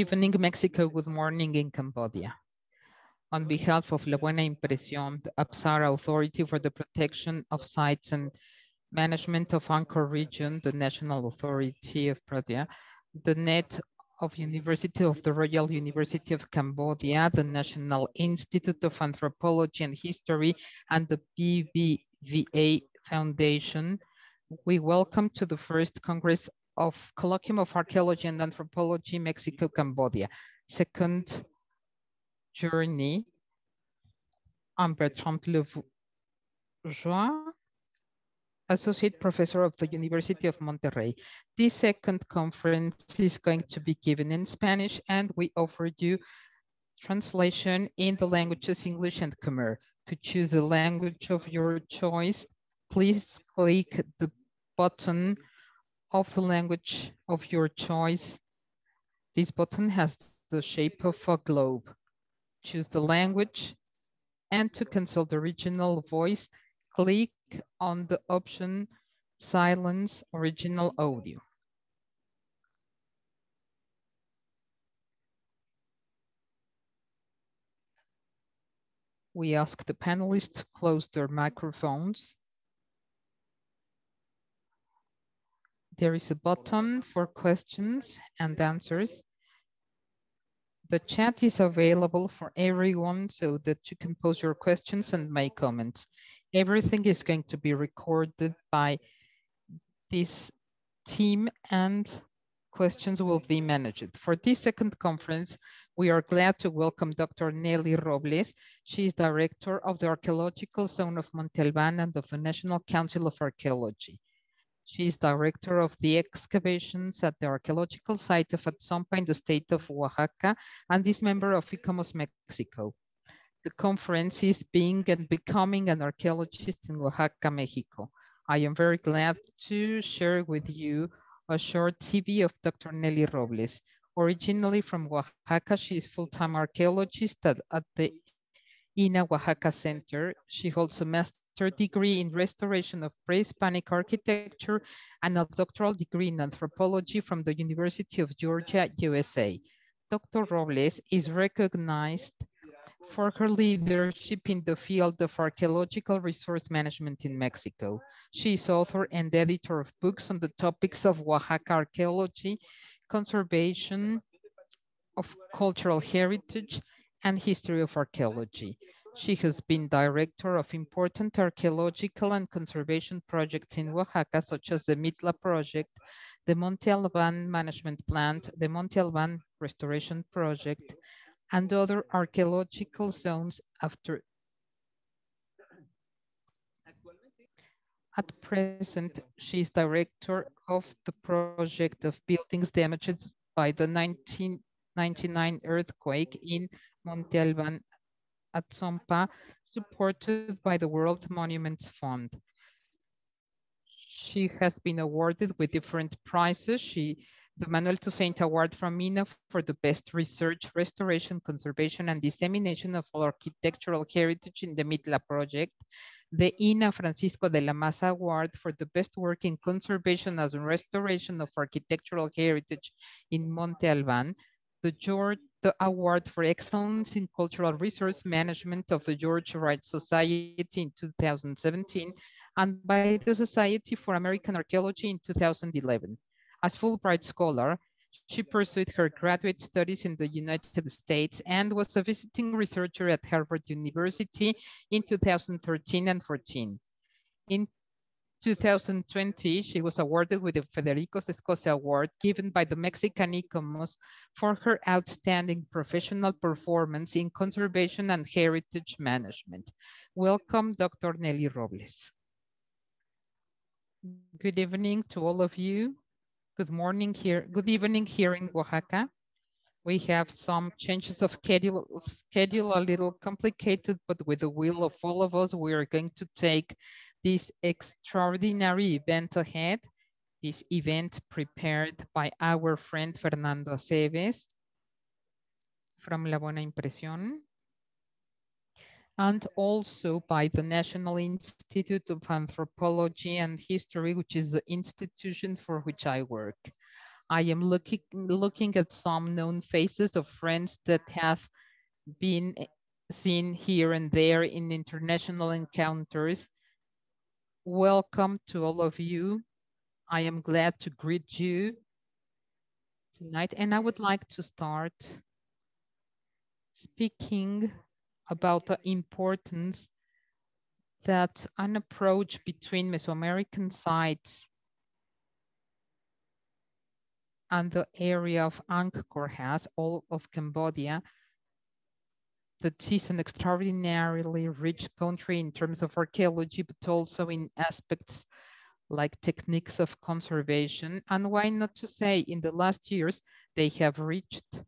Evening, Mexico. Good morning in Cambodia. On behalf of La Buena Impresión, the Apsara Authority for the Protection of Sites and Management of Angkor Region, the National Authority of Pradia, the NET of University of the Royal University of Cambodia, the National Institute of Anthropology and History, and the BBVA Foundation. We welcome to the first Congress of Colloquium of Archaeology and Anthropology, Mexico, Cambodia. Second journey. I'm Bertrand Associate Professor of the University of Monterrey. This second conference is going to be given in Spanish and we offer you translation in the languages English and Khmer. To choose the language of your choice, please click the button of the language of your choice. This button has the shape of a globe. Choose the language and to cancel the original voice, click on the option silence original audio. We ask the panelists to close their microphones. There is a button for questions and answers. The chat is available for everyone so that you can pose your questions and make comments. Everything is going to be recorded by this team and questions will be managed. For this second conference, we are glad to welcome Dr. Nelly Robles. She is Director of the Archaeological Zone of Monte Albán and of the National Council of Archaeology. She is Director of the excavations at the archaeological site of Atzompa in the state of Oaxaca and is member of ICOMOS Mexico. The conference is being and becoming an archaeologist in Oaxaca, Mexico. I am very glad to share with you a short CV of Dr. Nelly Robles. Originally from Oaxaca, she is full-time archaeologist at, at the INAH Oaxaca Center. She holds a master degree in restoration of pre-Hispanic architecture and a doctoral degree in anthropology from the University of Georgia, USA. Dr. Robles is recognized for her leadership in the field of archaeological resource management in Mexico. She is author and editor of books on the topics of Oaxaca archaeology, conservation of cultural heritage, and history of archaeology. She has been director of important archaeological and conservation projects in Oaxaca, such as the Mitla project, the Monte Alban management plant, the Monte Alban restoration project, and other archaeological zones after. At present, she is director of the project of buildings damaged by the 1999 earthquake in Monte Alban Atzompa, supported by the World Monuments Fund. She has been awarded with different prizes. She the Manuel Toussaint Award from INAH for the best research, restoration, conservation, and dissemination of architectural heritage in the Mitla project, the INAH Francisco de la Maza Award for the best work in conservation and restoration of architectural heritage in Monte Alban, the George the award for excellence in cultural resource management of the George Wright Society in 2017, and by the Society for American Archaeology in 2011. As Fulbright Scholar, she pursued her graduate studies in the United States and was a visiting researcher at Harvard University in 2013 and 14. In 2020, she was awarded with the Federico Sescosse Award given by the Mexican ICOMOS for her outstanding professional performance in conservation and heritage management. Welcome, Dr. Nelly Robles. Good evening to all of you. Good morning here, good evening here in Oaxaca. We have some changes of schedule, schedule a little complicated, but with the will of all of us, we are going to take this extraordinary event ahead. This event prepared by our friend Fernando Aceves from La Buena Impresión and also by the National Institute of Anthropology and History, which is the institution for which I work. I am looking, looking at some known faces of friends that have been seen here and there in international encounters. Welcome to all of you. I am glad to greet you tonight. And I would like to start speaking about the importance that an approach between Mesoamerican sites and the area of Angkor has, all of Cambodia, that is an extraordinarily rich country in terms of archaeology, but also in aspects like techniques of conservation. And why not to say in the last years, they have reached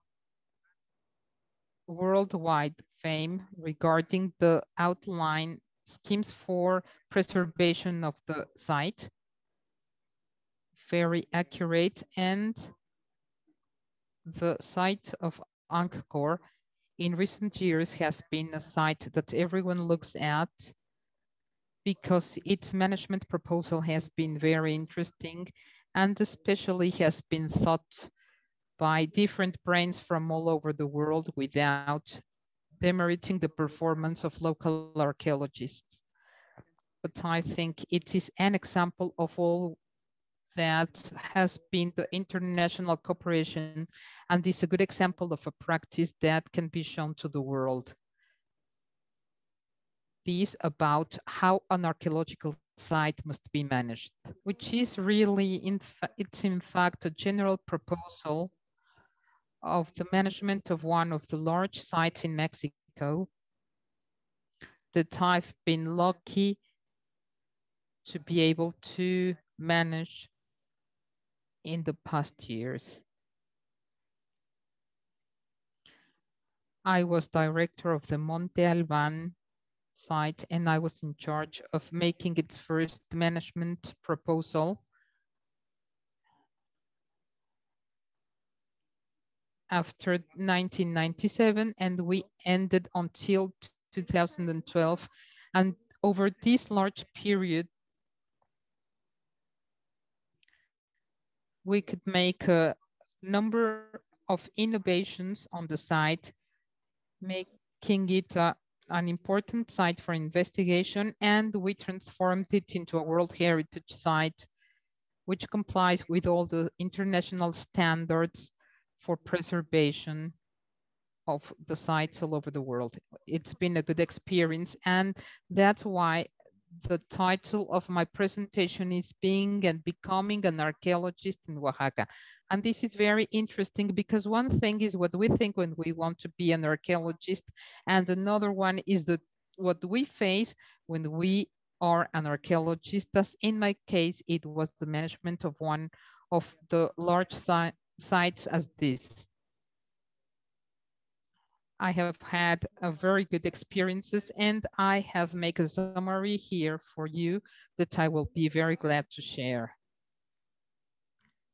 worldwide fame regarding the outline schemes for preservation of the site. Very accurate and the site of Angkor in recent years has been a site that everyone looks at because its management proposal has been very interesting and especially has been thought by different brains from all over the world without demeriting the performance of local archaeologists. But I think it is an example of all that has been the international cooperation and is a good example of a practice that can be shown to the world. This about how an archaeological site must be managed, which is really, in it's in fact a general proposal of the management of one of the large sites in Mexico that I've been lucky to be able to manage in the past years. I was director of the Monte Alban site and I was in charge of making its first management proposal. After 1997 and we ended until 2012. And over this large period, we could make a number of innovations on the site, making it an important site for investigation, and we transformed it into a World Heritage Site, which complies with all the international standards for preservation of the sites all over the world. It's been a good experience, and that's why the title of my presentation is Being and Becoming an Archaeologist in Oaxaca. And this is very interesting because one thing is what we think when we want to be an archaeologist, and another one is the what we face when we are an archaeologist. As in my case, it was the management of one of the large si sites as this. I have had a very good experiences and I have make a summary here for you that I will be very glad to share.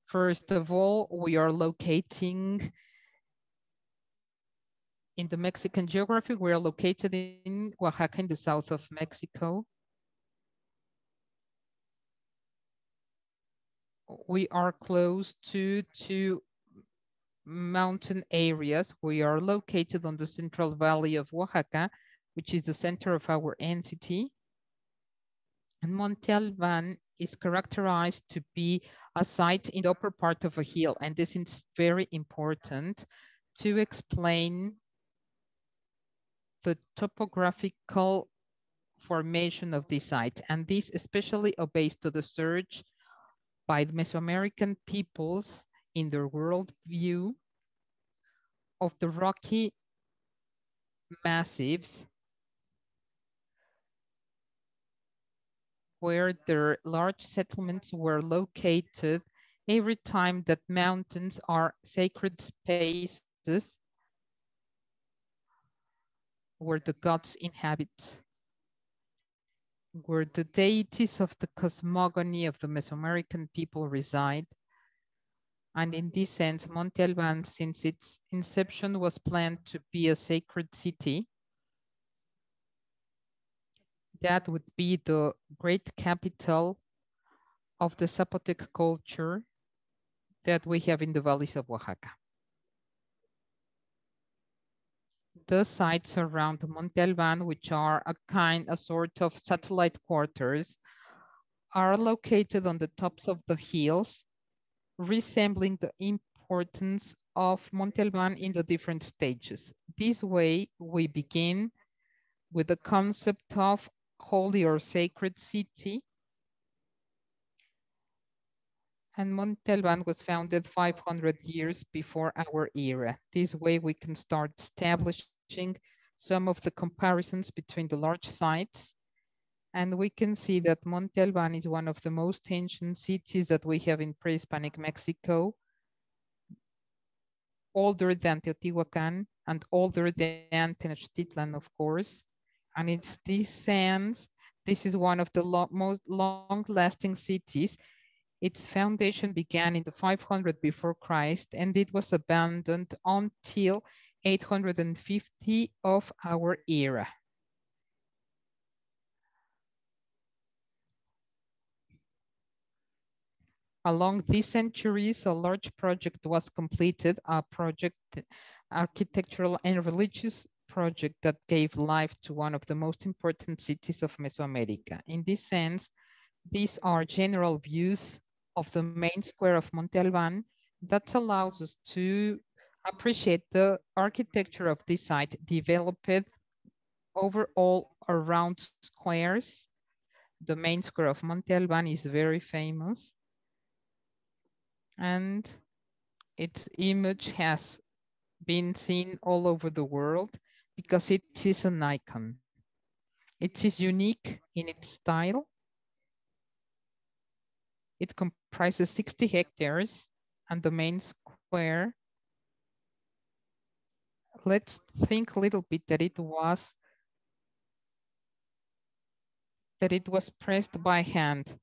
First of all, we are locating in the Mexican geography. We are located in Oaxaca in the south of Mexico. We are close to two mountain areas. We are located on the central valley of Oaxaca, which is the center of our entity. And Monte Alban is characterized to be a site in the upper part of a hill. And this is very important to explain the topographical formation of this site. And this especially obeys to the search by the Mesoamerican peoples in their worldview of the rocky massives where their large settlements were located every time that mountains are sacred spaces where the gods inhabit, where the deities of the cosmogony of the Mesoamerican people reside, and in this sense, Monte Alban, since its inception, was planned to be a sacred city. That would be the great capital of the Zapotec culture that we have in the valleys of Oaxaca. The sites around Monte Alban, which are a kind, a sort of satellite quarters, are located on the tops of the hills, resembling the importance of Monte Alban in the different stages. This way, we begin with the concept of holy or sacred city. And Monte Alban was founded 500 years before our era. This way we can start establishing some of the comparisons between the large sites. And we can see that Monte Alban is one of the most ancient cities that we have in pre-Hispanic Mexico, older than Teotihuacan and older than Tenochtitlan, of course. And it's this sense, this is one of the lo most long-lasting cities. Its foundation began in the 500 before Christ, and it was abandoned until 850 of our era. Along these centuries, a large project was completed, a project, architectural and religious project that gave life to one of the most important cities of Mesoamerica. In this sense, these are general views of the main square of Monte Alban that allows us to appreciate the architecture of this site developed overall around squares. The main square of Monte Alban is very famous and its image has been seen all over the world because it is an icon. It is unique in its style. It comprises 60 hectares and the main square. Let's think a little bit that it was that it was pressed by hand.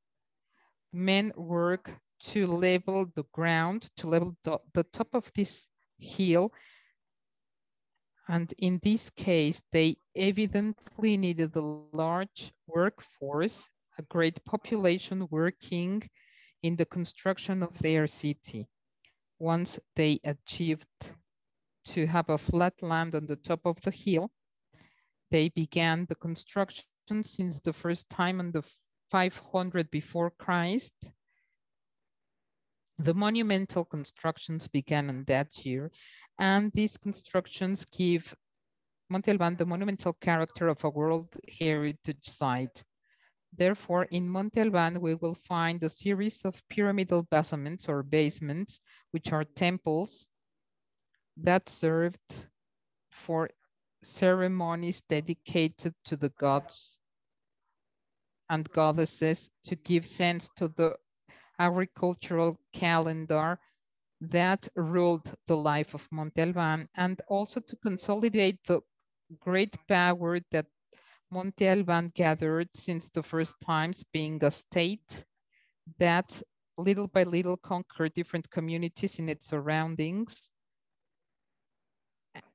Men work to level the ground, to level the, the top of this hill and in this case, they evidently needed a large workforce, a great population working in the construction of their city. Once they achieved to have a flat land on the top of the hill, they began the construction since the first time in the 500 before Christ the monumental constructions began in that year, and these constructions give Monte Alban the monumental character of a World Heritage Site. Therefore, in Monte Alban, we will find a series of pyramidal basements or basements, which are temples that served for ceremonies dedicated to the gods and goddesses to give sense to the agricultural calendar that ruled the life of Monte Alban and also to consolidate the great power that Monte Alban gathered since the first times being a state that little by little conquered different communities in its surroundings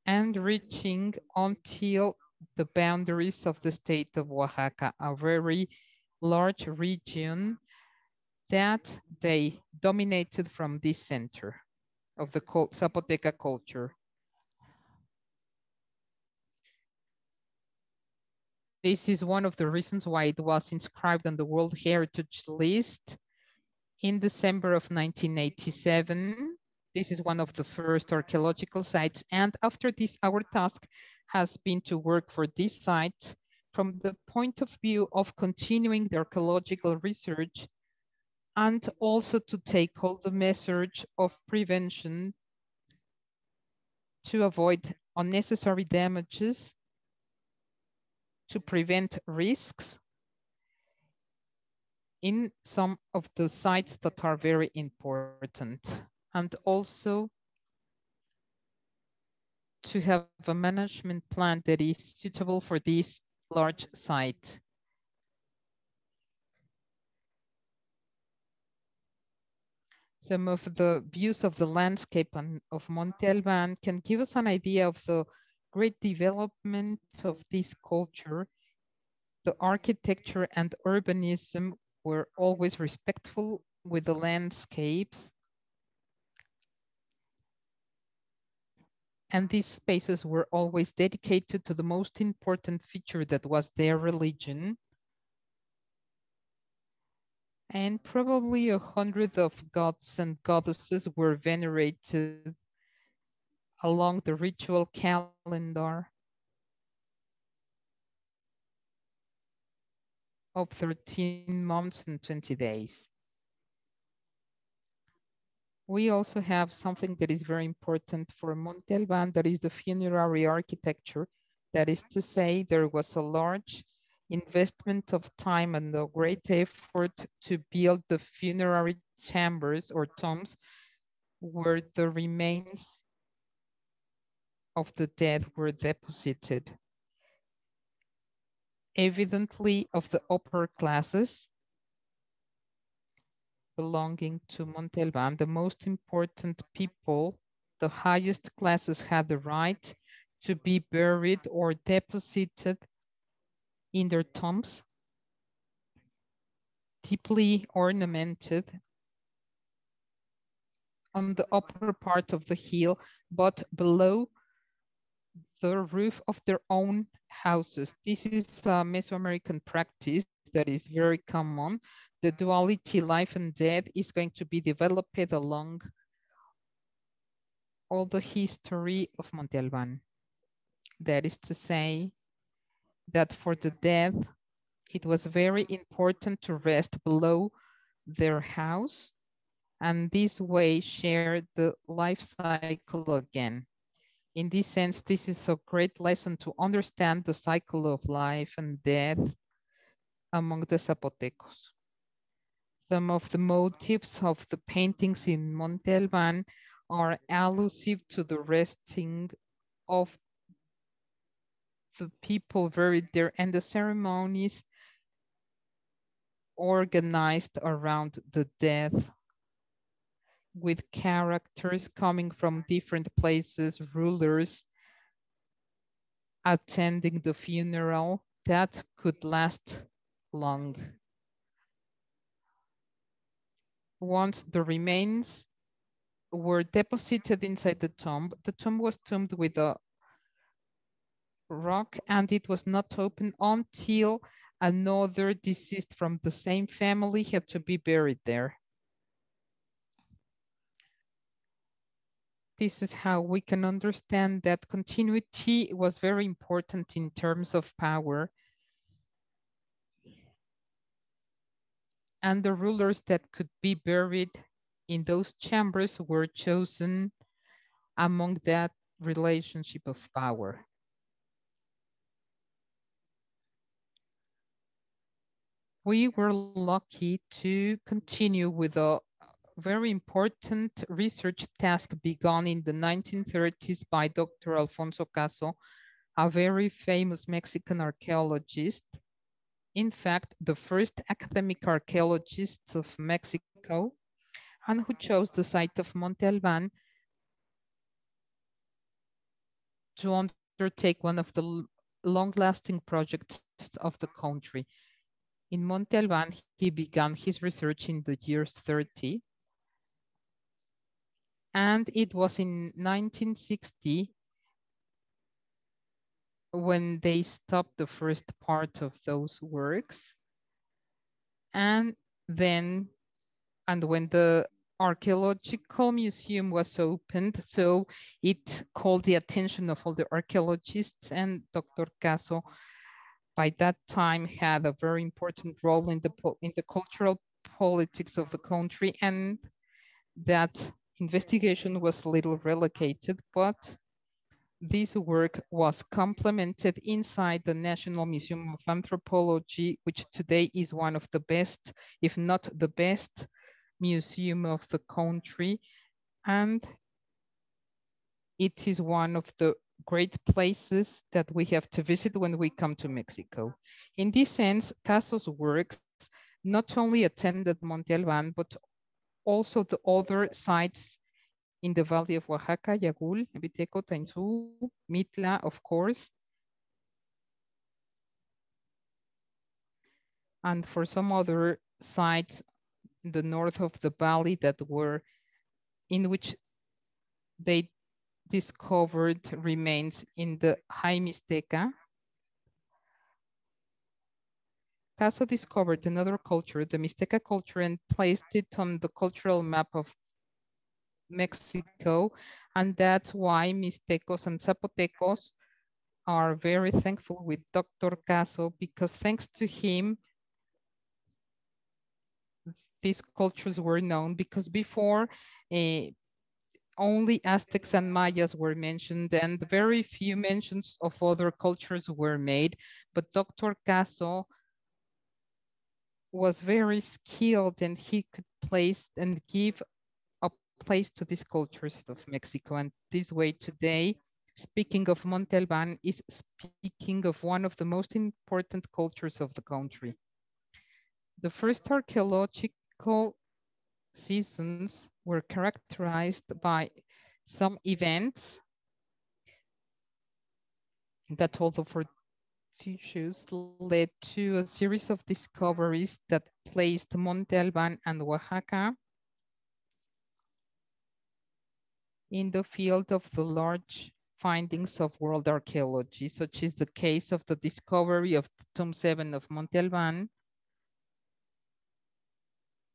and reaching until the boundaries of the state of Oaxaca, a very large region that they dominated from this center of the Zapoteca culture. This is one of the reasons why it was inscribed on the World Heritage List in December of 1987. This is one of the first archaeological sites. And after this, our task has been to work for this site from the point of view of continuing the archaeological research and also to take all the message of prevention to avoid unnecessary damages, to prevent risks in some of the sites that are very important, and also to have a management plan that is suitable for this large site. some of the views of the landscape on, of Monte Alban can give us an idea of the great development of this culture. The architecture and urbanism were always respectful with the landscapes. And these spaces were always dedicated to the most important feature that was their religion, and probably a hundred of gods and goddesses were venerated along the ritual calendar of 13 months and 20 days. We also have something that is very important for Monte Albán, that is the funerary architecture. That is to say, there was a large investment of time and a great effort to build the funerary chambers or tombs where the remains of the dead were deposited. Evidently of the upper classes belonging to Monte Albán, the most important people, the highest classes had the right to be buried or deposited in their tombs, deeply ornamented on the upper part of the hill, but below the roof of their own houses. This is a Mesoamerican practice that is very common. The duality life and death is going to be developed along all the history of Monte Albán. That is to say that for the dead, it was very important to rest below their house and this way share the life cycle again. In this sense, this is a great lesson to understand the cycle of life and death among the Zapotecos. Some of the motifs of the paintings in Monte Albán are allusive to the resting of the people buried there and the ceremonies organized around the death with characters coming from different places, rulers attending the funeral that could last long. Once the remains were deposited inside the tomb, the tomb was tombed with a rock and it was not opened until another deceased from the same family had to be buried there. This is how we can understand that continuity was very important in terms of power. And the rulers that could be buried in those chambers were chosen among that relationship of power. We were lucky to continue with a very important research task begun in the 1930s by Dr. Alfonso Caso, a very famous Mexican archaeologist. In fact, the first academic archaeologist of Mexico, and who chose the site of Monte Albán to undertake one of the long-lasting projects of the country. In Monte Albán, he began his research in the years 30 and it was in 1960 when they stopped the first part of those works. And then, and when the archaeological museum was opened, so it called the attention of all the archaeologists and Dr. Caso by that time had a very important role in the, in the cultural politics of the country and that investigation was little relocated, but this work was complemented inside the National Museum of Anthropology, which today is one of the best, if not the best, museum of the country. And it is one of the great places that we have to visit when we come to Mexico. In this sense, Caso's works not only attended Monte Albán, but also the other sites in the Valley of Oaxaca, Yagul, Biteco, Dainzú, Mitla, of course. And for some other sites in the north of the valley that were, in which they discovered remains in the High Mixteca. Caso discovered another culture, the Mixteca culture, and placed it on the cultural map of Mexico. And that's why Mixtecos and Zapotecos are very thankful with Dr. Caso because thanks to him, these cultures were known because before uh, only Aztecs and Mayas were mentioned and very few mentions of other cultures were made. But Dr. Caso was very skilled and he could place and give a place to these cultures of Mexico. And this way today, speaking of Monte Alban is speaking of one of the most important cultures of the country. The first archaeological seasons were characterized by some events that although for tissues led to a series of discoveries that placed Monte Alban and Oaxaca in the field of the large findings of world archaeology, such as the case of the discovery of Tomb 7 of Monte Alban,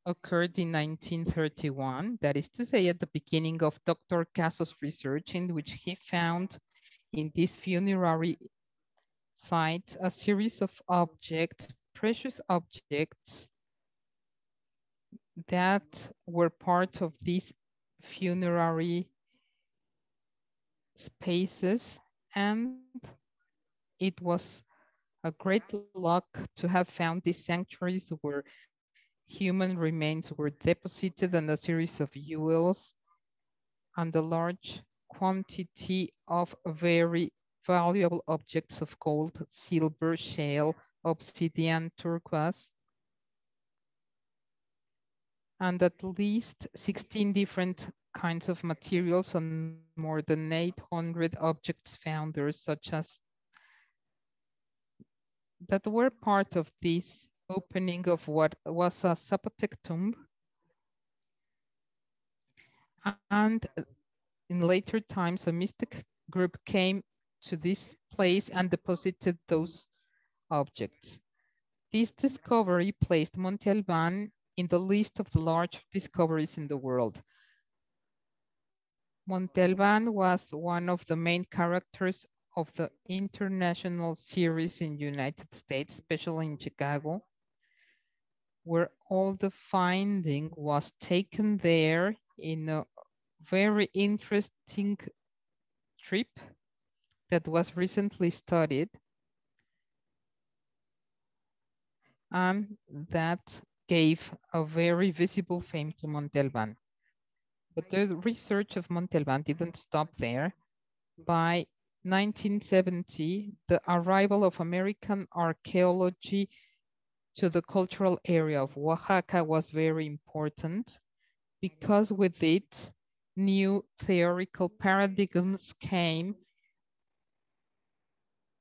occurred in 1931, that is to say at the beginning of Dr. Caso's research in which he found in this funerary site a series of objects, precious objects that were part of these funerary spaces and it was a great luck to have found these sanctuaries where human remains were deposited and a series of jewels and a large quantity of very valuable objects of gold, silver, shale, obsidian, turquoise, and at least 16 different kinds of materials and more than 800 objects found there, such as that were part of this opening of what was a Zapotec tomb. And in later times, a Mixtec group came to this place and deposited those objects. This discovery placed Monte Alban in the list of the large discoveries in the world. Monte Alban was one of the main characters of the international series in United States, especially in Chicago, where all the finding was taken there in a very interesting trip that was recently studied. And that gave a very visible fame to Monte Alban. But the research of Monte Alban didn't stop there. By 1970, the arrival of American archaeology to the cultural area of Oaxaca was very important because with it, new theoretical paradigms came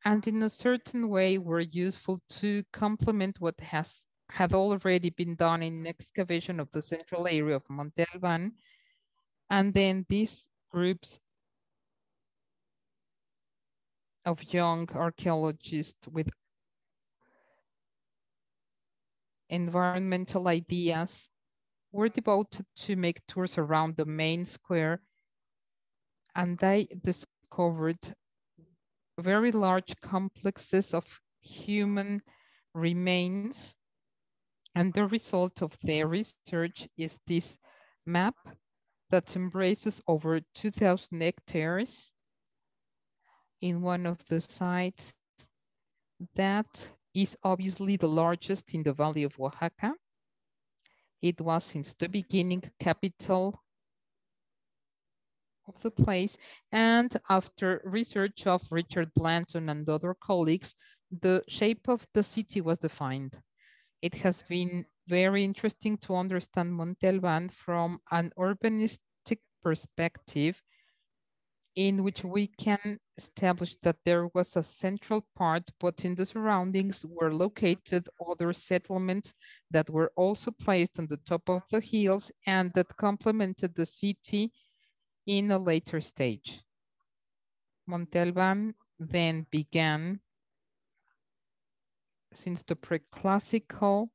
and in a certain way were useful to complement what has had already been done in excavation of the central area of Monte Alban and then these groups of young archaeologists with environmental ideas were devoted to make tours around the main square and they discovered very large complexes of human remains. And the result of their research is this map that embraces over 2,000 hectares in one of the sites that is obviously the largest in the Valley of Oaxaca. It was since the beginning capital of the place. And after research of Richard Blanton and other colleagues, the shape of the city was defined. It has been very interesting to understand Monte Albán from an urbanistic perspective in which we can establish that there was a central part, but in the surroundings were located other settlements that were also placed on the top of the hills and that complemented the city in a later stage. Monte Albán then began since the pre-classical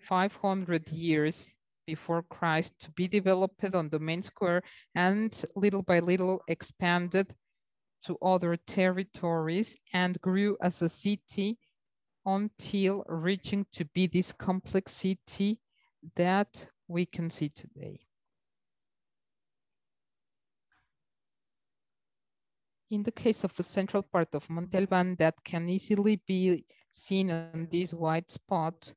500 years before Christ to be developed on the main square and little by little expanded to other territories and grew as a city until reaching to be this complex city that we can see today. In the case of the central part of Monte Albán that can easily be seen on this white spot,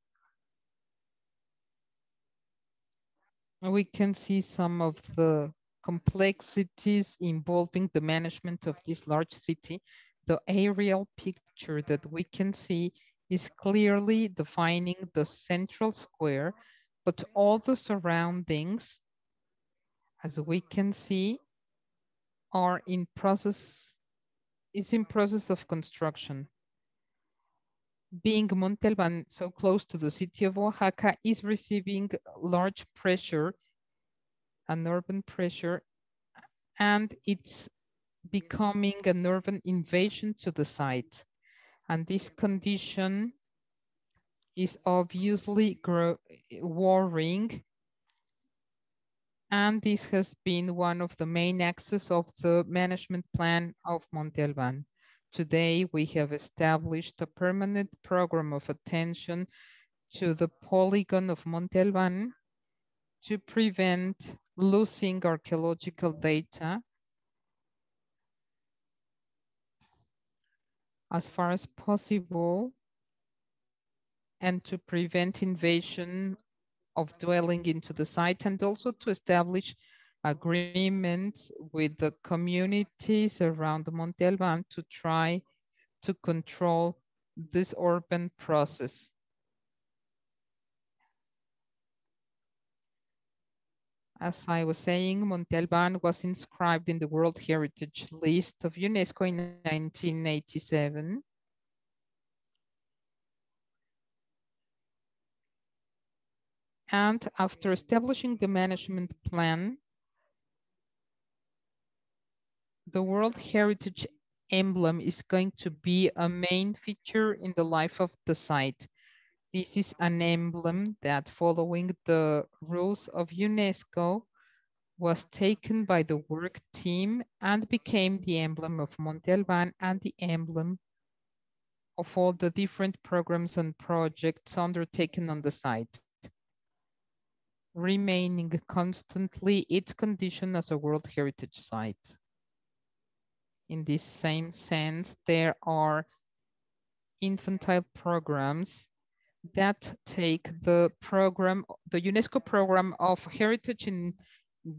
we can see some of the complexities involving the management of this large city. The aerial picture that we can see is clearly defining the central square, but all the surroundings, as we can see, are in process, is in process of construction. Being Monte Albán so close to the city of Oaxaca is receiving large pressure, an urban pressure, and it's becoming an urban invasion to the site. And this condition is obviously worrying. And this has been one of the main axes of the management plan of Monte Albán. Today, we have established a permanent program of attention to the polygon of Monte Albán to prevent losing archaeological data as far as possible and to prevent invasion of dwelling into the site and also to establish agreements with the communities around Monte Albán to try to control this urban process. As I was saying, Monte Albán was inscribed in the World Heritage List of UNESCO in 1987. And after establishing the management plan, the World Heritage emblem is going to be a main feature in the life of the site. This is an emblem that following the rules of UNESCO was taken by the work team and became the emblem of Monte Albán and the emblem of all the different programs and projects undertaken on the site, remaining constantly its condition as a World Heritage Site. In this same sense, there are infantile programs that take the program, the UNESCO program of heritage in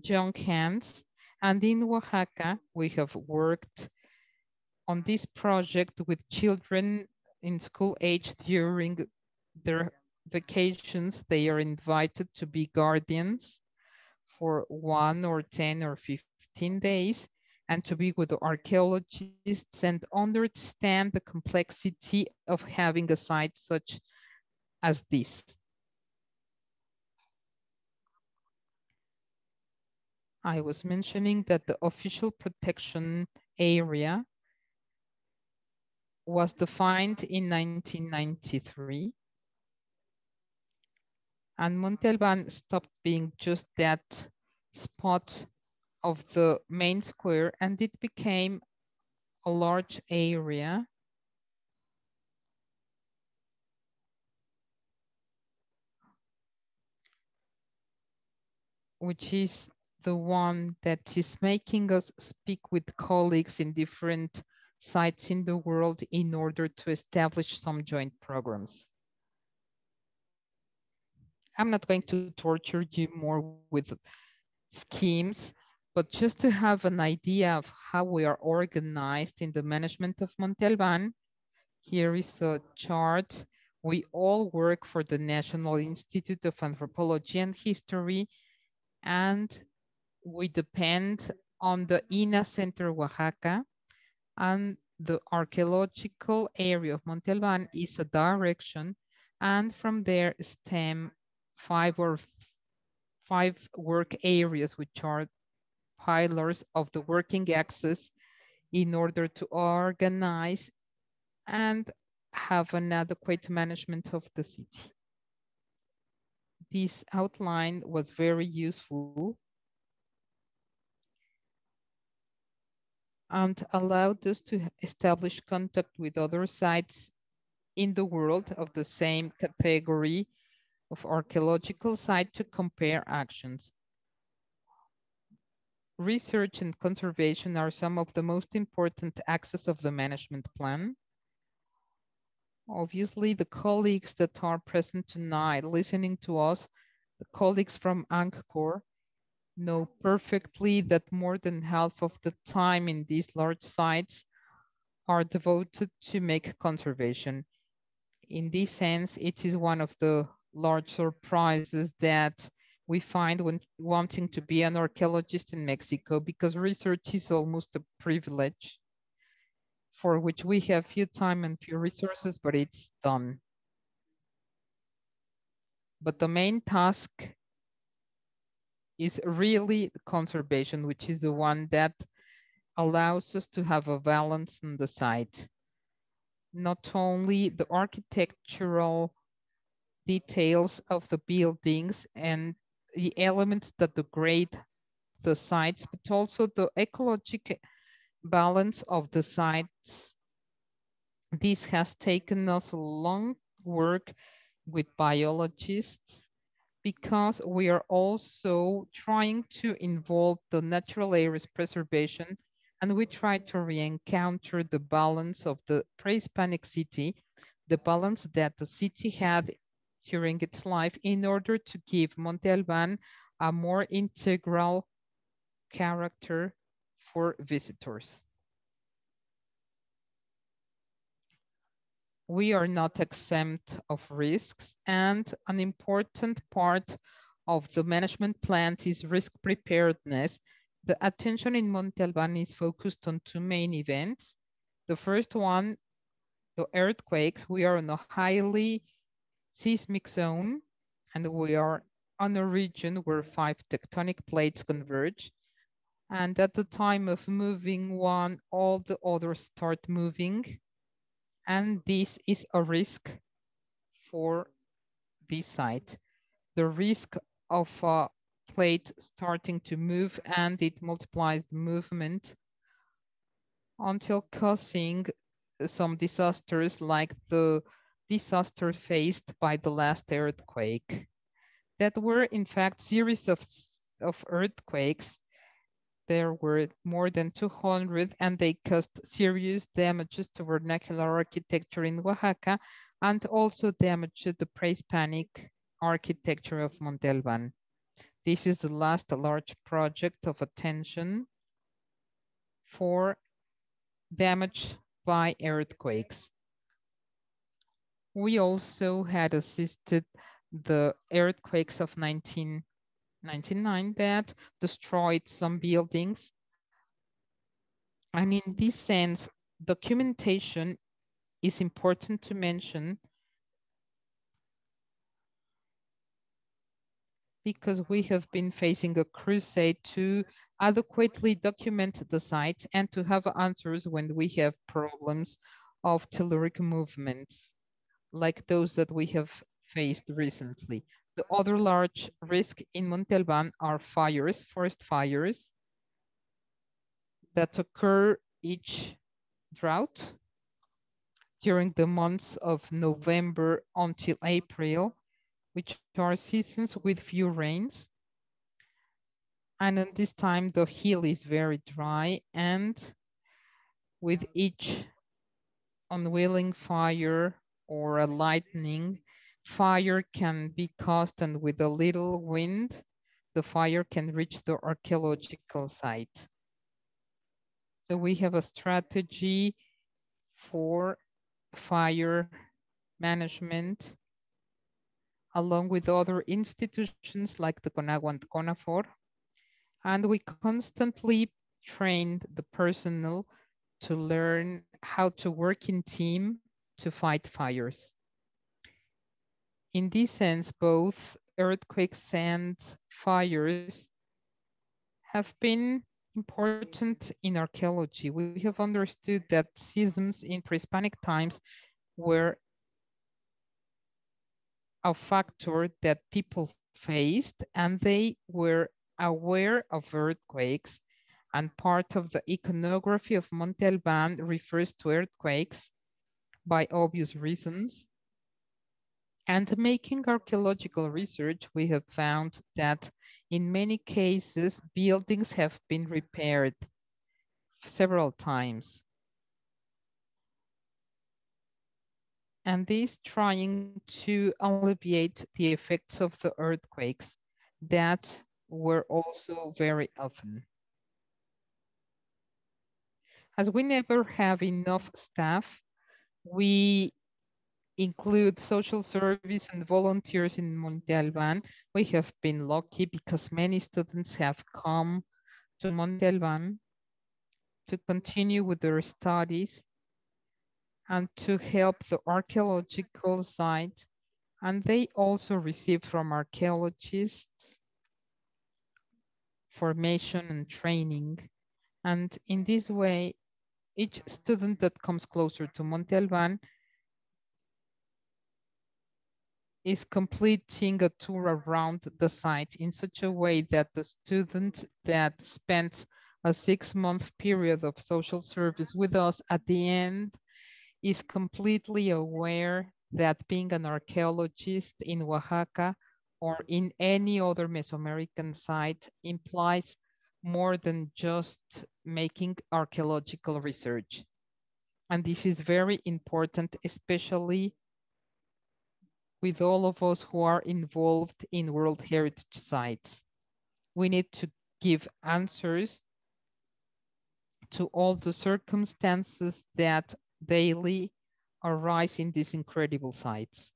young hands. And in Oaxaca, we have worked on this project with children in school age during their vacations. They are invited to be guardians for one or 10 or 15 days and to be with the archaeologists and understand the complexity of having a site such as this. I was mentioning that the official protection area was defined in 1993. And Monte Albán stopped being just that spot of the main square and it became a large area which is the one that is making us speak with colleagues in different sites in the world in order to establish some joint programs. I'm not going to torture you more with schemes, but just to have an idea of how we are organized in the management of Monte Albán, here is a chart. We all work for the National Institute of Anthropology and History and we depend on the INAH Center Oaxaca and the archaeological area of Monte Albán is a direction and from there stem five or five work areas which are pillars of the working axis in order to organize and have an adequate management of the city. This outline was very useful and allowed us to establish contact with other sites in the world of the same category of archaeological site to compare actions. Research and conservation are some of the most important axes of the management plan. Obviously, the colleagues that are present tonight listening to us, the colleagues from Angkor, know perfectly that more than half of the time in these large sites are devoted to make conservation. In this sense, it is one of the large surprises that we find when wanting to be an archaeologist in Mexico because research is almost a privilege for which we have few time and few resources, but it's done. But the main task is really conservation, which is the one that allows us to have a balance on the site. Not only the architectural details of the buildings and the elements that degrade the sites, but also the ecological balance of the sites. This has taken us a long work with biologists because we are also trying to involve the natural areas preservation and we try to re-encounter the balance of the pre-Hispanic city, the balance that the city had during its life in order to give Monte Alban a more integral character for visitors. We are not exempt of risks and an important part of the management plan is risk preparedness. The attention in Monte Alban is focused on two main events. The first one, the earthquakes. We are in a highly seismic zone and we are on a region where five tectonic plates converge. And at the time of moving one, all the others start moving. And this is a risk for this site. The risk of a plate starting to move and it multiplies the movement until causing some disasters like the disaster faced by the last earthquake that were in fact series of, of earthquakes there were more than 200 and they caused serious damages to vernacular architecture in Oaxaca and also damaged the pre-Hispanic architecture of Monte Alban. This is the last large project of attention for damage by earthquakes. We also had assisted the earthquakes of 1999 that destroyed some buildings. And in this sense, documentation is important to mention because we have been facing a crusade to adequately document the sites and to have answers when we have problems of telluric movements like those that we have faced recently. The other large risk in Monte Alban are fires, forest fires that occur each drought during the months of November until April, which are seasons with few rains. And at this time, the hill is very dry and with each unwilling fire or a lightning, Fire can be caused and with a little wind, the fire can reach the archaeological site. So we have a strategy for fire management along with other institutions like the CONAGUA and CONAFOR. And we constantly trained the personnel to learn how to work in team to fight fires. In this sense, both earthquakes and fires have been important in archaeology. We have understood that schisms in pre-Hispanic times were a factor that people faced and they were aware of earthquakes and part of the iconography of Monte Alban refers to earthquakes by obvious reasons. And making archaeological research, we have found that in many cases, buildings have been repaired several times. And this trying to alleviate the effects of the earthquakes that were also very often. As we never have enough staff, we include social service and volunteers in Monte Alban. We have been lucky because many students have come to Monte Alban to continue with their studies and to help the archaeological site. And they also received from archaeologists formation and training. And in this way, each student that comes closer to Monte Alban is completing a tour around the site in such a way that the student that spent a six month period of social service with us at the end is completely aware that being an archaeologist in Oaxaca or in any other Mesoamerican site implies more than just making archaeological research. And this is very important, especially with all of us who are involved in World Heritage Sites. We need to give answers to all the circumstances that daily arise in these incredible sites.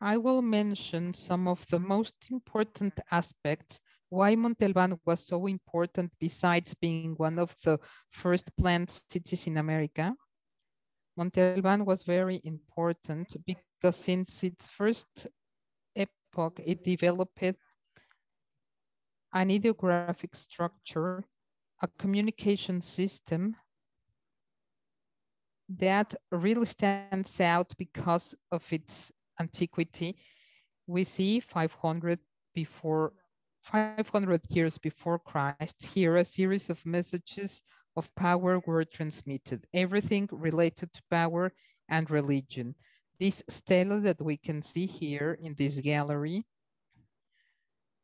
I will mention some of the most important aspects why Monte Alban was so important besides being one of the first planned cities in America. Monte Alban was very important because since its first epoch, it developed an ideographic structure, a communication system that really stands out because of its antiquity, we see 500 before 500 years before Christ, here a series of messages of power were transmitted, everything related to power and religion. This stele that we can see here in this gallery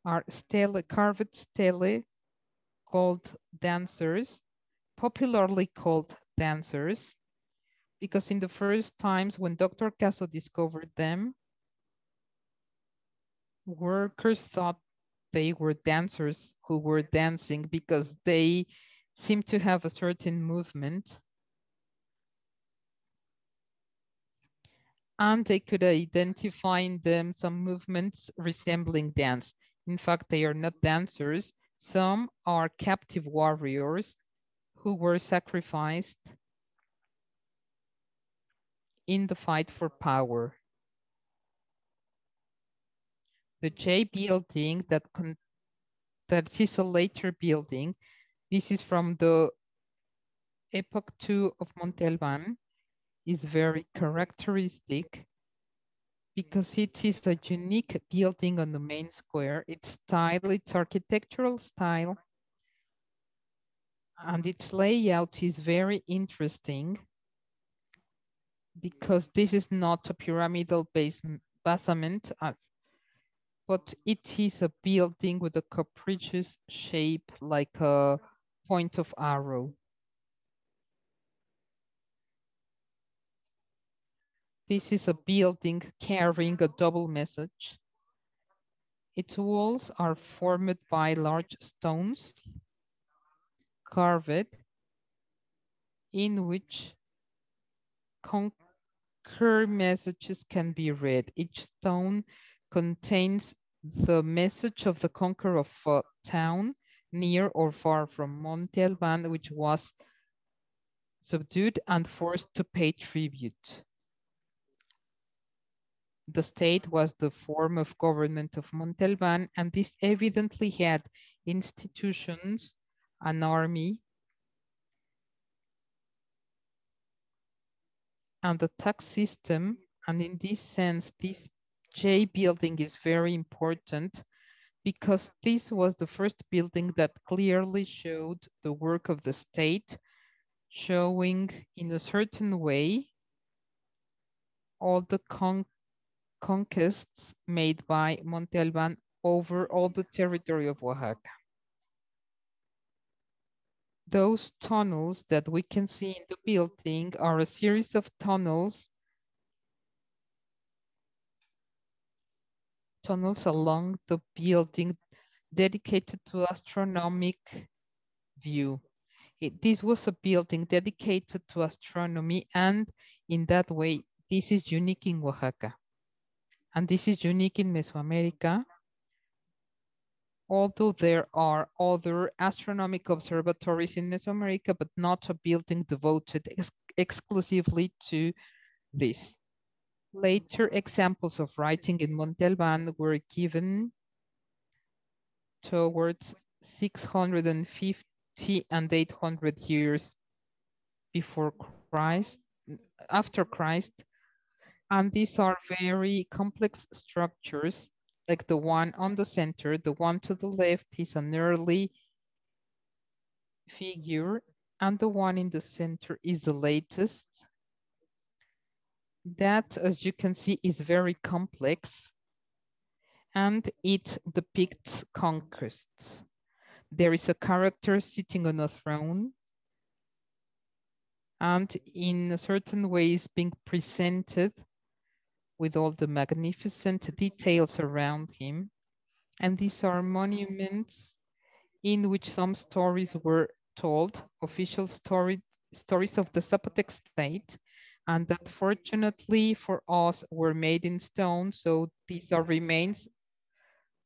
are stele, carved stele called dancers, popularly called dancers, because in the first times when Dr. Caso discovered them, workers thought they were dancers who were dancing because they seemed to have a certain movement. And they could identify in them some movements resembling dance. In fact, they are not dancers. Some are captive warriors who were sacrificed in the fight for power. The J building that, that is a later building, this is from the Epoch 2 of Monte Alban, is very characteristic because it is a unique building on the main square. Its style, its architectural style, and its layout is very interesting because this is not a pyramidal base basement, but it is a building with a capricious shape like a point of arrow. This is a building carrying a double message. Its walls are formed by large stones carved in which her messages can be read. Each stone contains the message of the conqueror of a town near or far from Monte Alban, which was subdued and forced to pay tribute. The state was the form of government of Monte Albán, and this evidently had institutions, an army, and the tax system. And in this sense, this J building is very important because this was the first building that clearly showed the work of the state, showing in a certain way all the con conquests made by Monte Alban over all the territory of Oaxaca. Those tunnels that we can see in the building are a series of tunnels tunnels along the building dedicated to astronomic view. It, this was a building dedicated to astronomy and in that way, this is unique in Oaxaca. And this is unique in Mesoamerica. Although there are other astronomic observatories in Mesoamerica, but not a building devoted ex exclusively to this. Later examples of writing in Monte Alban were given towards 650 and 800 years before Christ, after Christ. And these are very complex structures, like the one on the center, the one to the left is an early figure, and the one in the center is the latest that, as you can see, is very complex and it depicts conquests. There is a character sitting on a throne and in certain ways being presented with all the magnificent details around him. And these are monuments in which some stories were told, official story, stories of the Zapotec state, and that fortunately for us were made in stone. So these are remains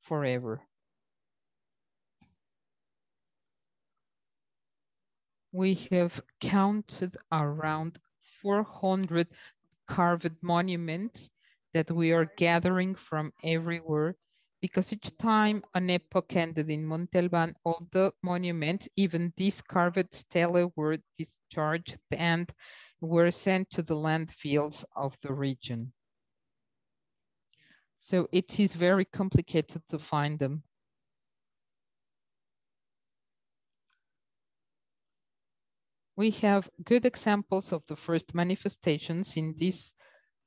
forever. We have counted around 400 carved monuments that we are gathering from everywhere because each time an epoch ended in Monte Albán, all the monuments, even these carved stelae were discharged and were sent to the landfills of the region. So it is very complicated to find them. We have good examples of the first manifestations in this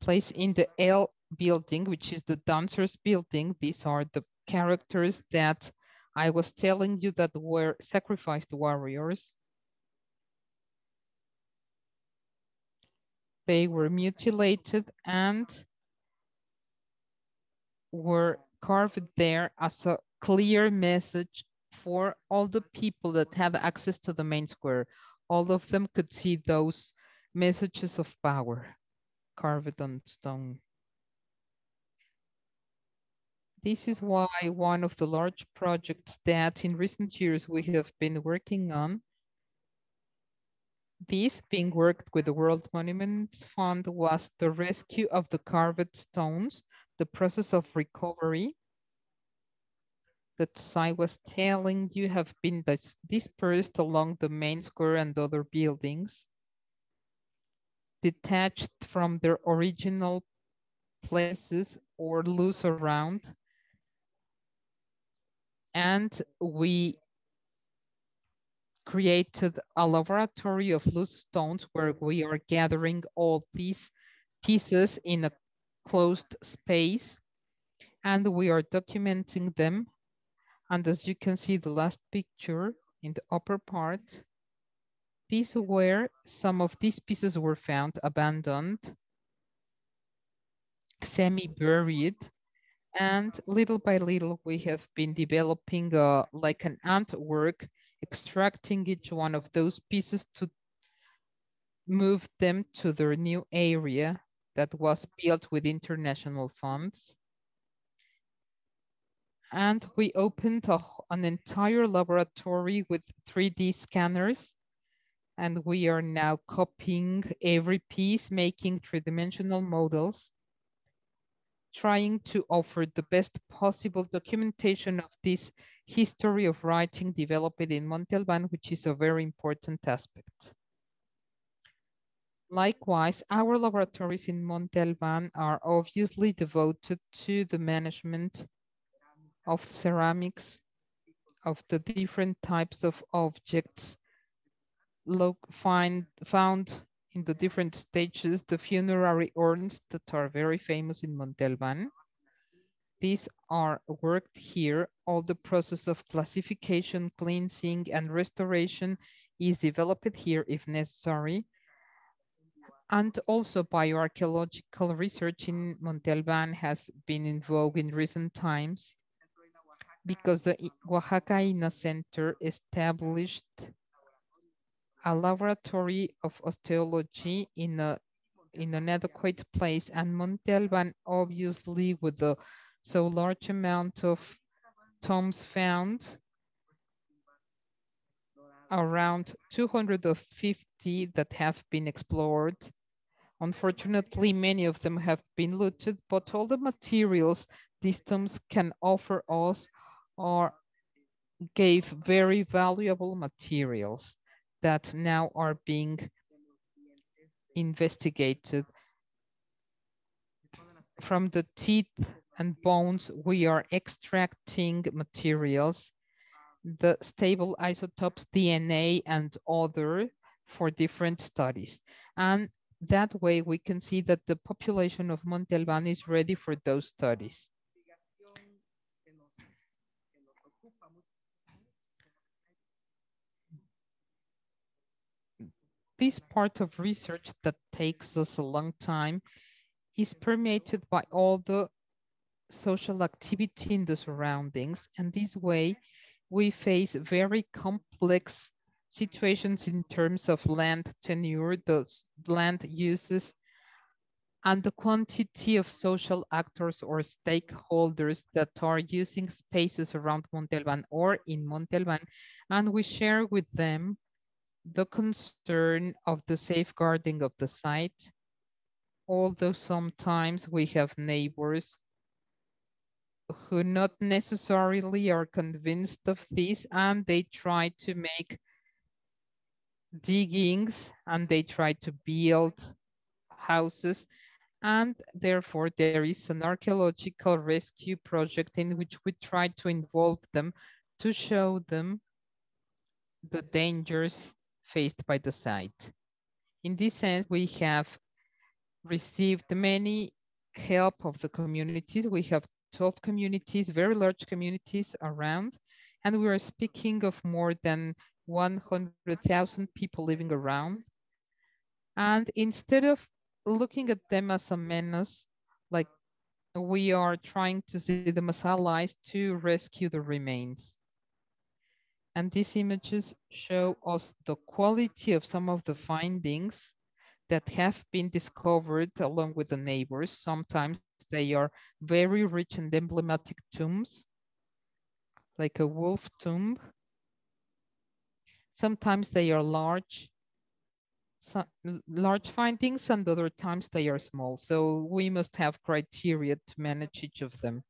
place in the L building, which is the dancers building. These are the characters that I was telling you that were sacrificed warriors. they were mutilated and were carved there as a clear message for all the people that have access to the main square. All of them could see those messages of power carved on stone. This is why one of the large projects that in recent years we have been working on this being worked with the World Monuments Fund was the rescue of the carved stones, the process of recovery that I was telling you have been dis dispersed along the main square and other buildings, detached from their original places or loose around. And we created a laboratory of loose stones where we are gathering all these pieces in a closed space and we are documenting them. And as you can see the last picture in the upper part, these were some of these pieces were found abandoned, semi-buried, and little by little we have been developing uh, like an ant work extracting each one of those pieces to move them to their new area that was built with international funds. And we opened a, an entire laboratory with 3D scanners. And we are now copying every piece, making three-dimensional models trying to offer the best possible documentation of this history of writing developed in Monte Alban, which is a very important aspect. Likewise, our laboratories in Monte Alban are obviously devoted to the management of ceramics, of the different types of objects find, found in the different stages, the funerary urns that are very famous in Monte Alban. These are worked here. All the process of classification, cleansing, and restoration is developed here if necessary. And also bioarchaeological research in Monte Alban has been in vogue in recent times because the Oaxaca INAH Center established a laboratory of osteology in a in an adequate place and Monte Alban obviously with the so large amount of tombs found around 250 that have been explored. Unfortunately, many of them have been looted, but all the materials these tombs can offer us are gave very valuable materials that now are being investigated. From the teeth and bones, we are extracting materials, the stable isotopes, DNA, and other for different studies. And that way we can see that the population of Monte Alban is ready for those studies. This part of research that takes us a long time is permeated by all the social activity in the surroundings. And this way, we face very complex situations in terms of land tenure, the land uses, and the quantity of social actors or stakeholders that are using spaces around Monte Albán or in Monte Albán and we share with them the concern of the safeguarding of the site, although sometimes we have neighbors who not necessarily are convinced of this and they try to make diggings and they try to build houses and therefore there is an archaeological rescue project in which we try to involve them to show them the dangers faced by the site. In this sense, we have received many help of the communities. We have 12 communities, very large communities around, and we are speaking of more than 100,000 people living around. And instead of looking at them as a menace, like we are trying to see them as allies to rescue the remains. And these images show us the quality of some of the findings that have been discovered along with the neighbors. Sometimes they are very rich and emblematic tombs, like a wolf tomb. Sometimes they are large, large findings and other times they are small. So we must have criteria to manage each of them.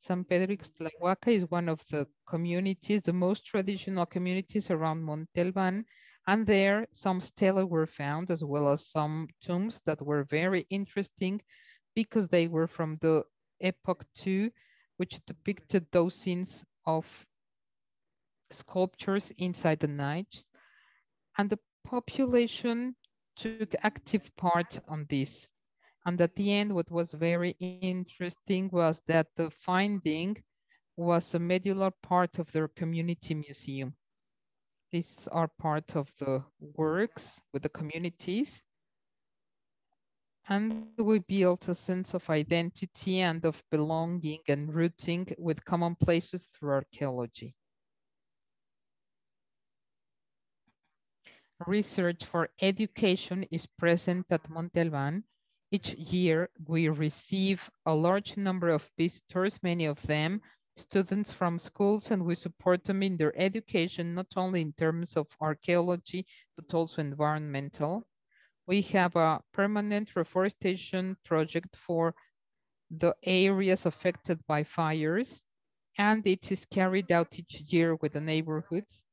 San Pedro Ixtlahuaca is one of the communities, the most traditional communities around Monte Alban. And there some stelae were found as well as some tombs that were very interesting because they were from the epoch two, which depicted those scenes of sculptures inside the niches. And the population took active part on this. And at the end, what was very interesting was that the finding was a medular part of their community museum. These are part of the works with the communities. And we built a sense of identity and of belonging and rooting with common places through archaeology. Research for education is present at Monte Alban each year, we receive a large number of visitors, many of them students from schools, and we support them in their education, not only in terms of archaeology, but also environmental. We have a permanent reforestation project for the areas affected by fires, and it is carried out each year with the neighborhoods.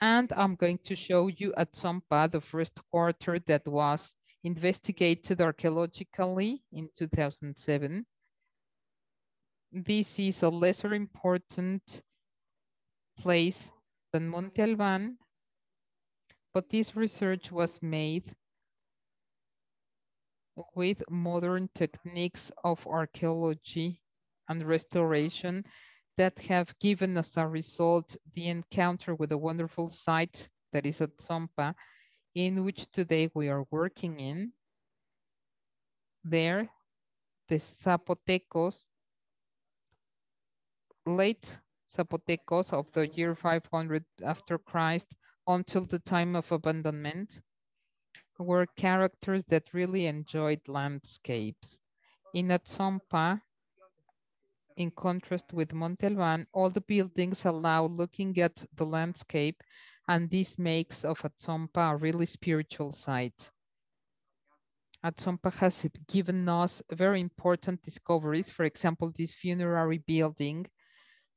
And I'm going to show you Atzompa, the first quarter that was investigated archaeologically in 2007. This is a lesser important place than Monte Alban, but this research was made with modern techniques of archaeology and restoration that have given as a result the encounter with a wonderful site that is Atzompa, in which today we are working in. There, the Zapotecos, late Zapotecos of the year 500 after Christ until the time of abandonment, were characters that really enjoyed landscapes. In Atzompa, in contrast with Monte Alban, all the buildings allow looking at the landscape and this makes of Atzompa a really spiritual site. Atzompa has given us very important discoveries. For example, this funerary building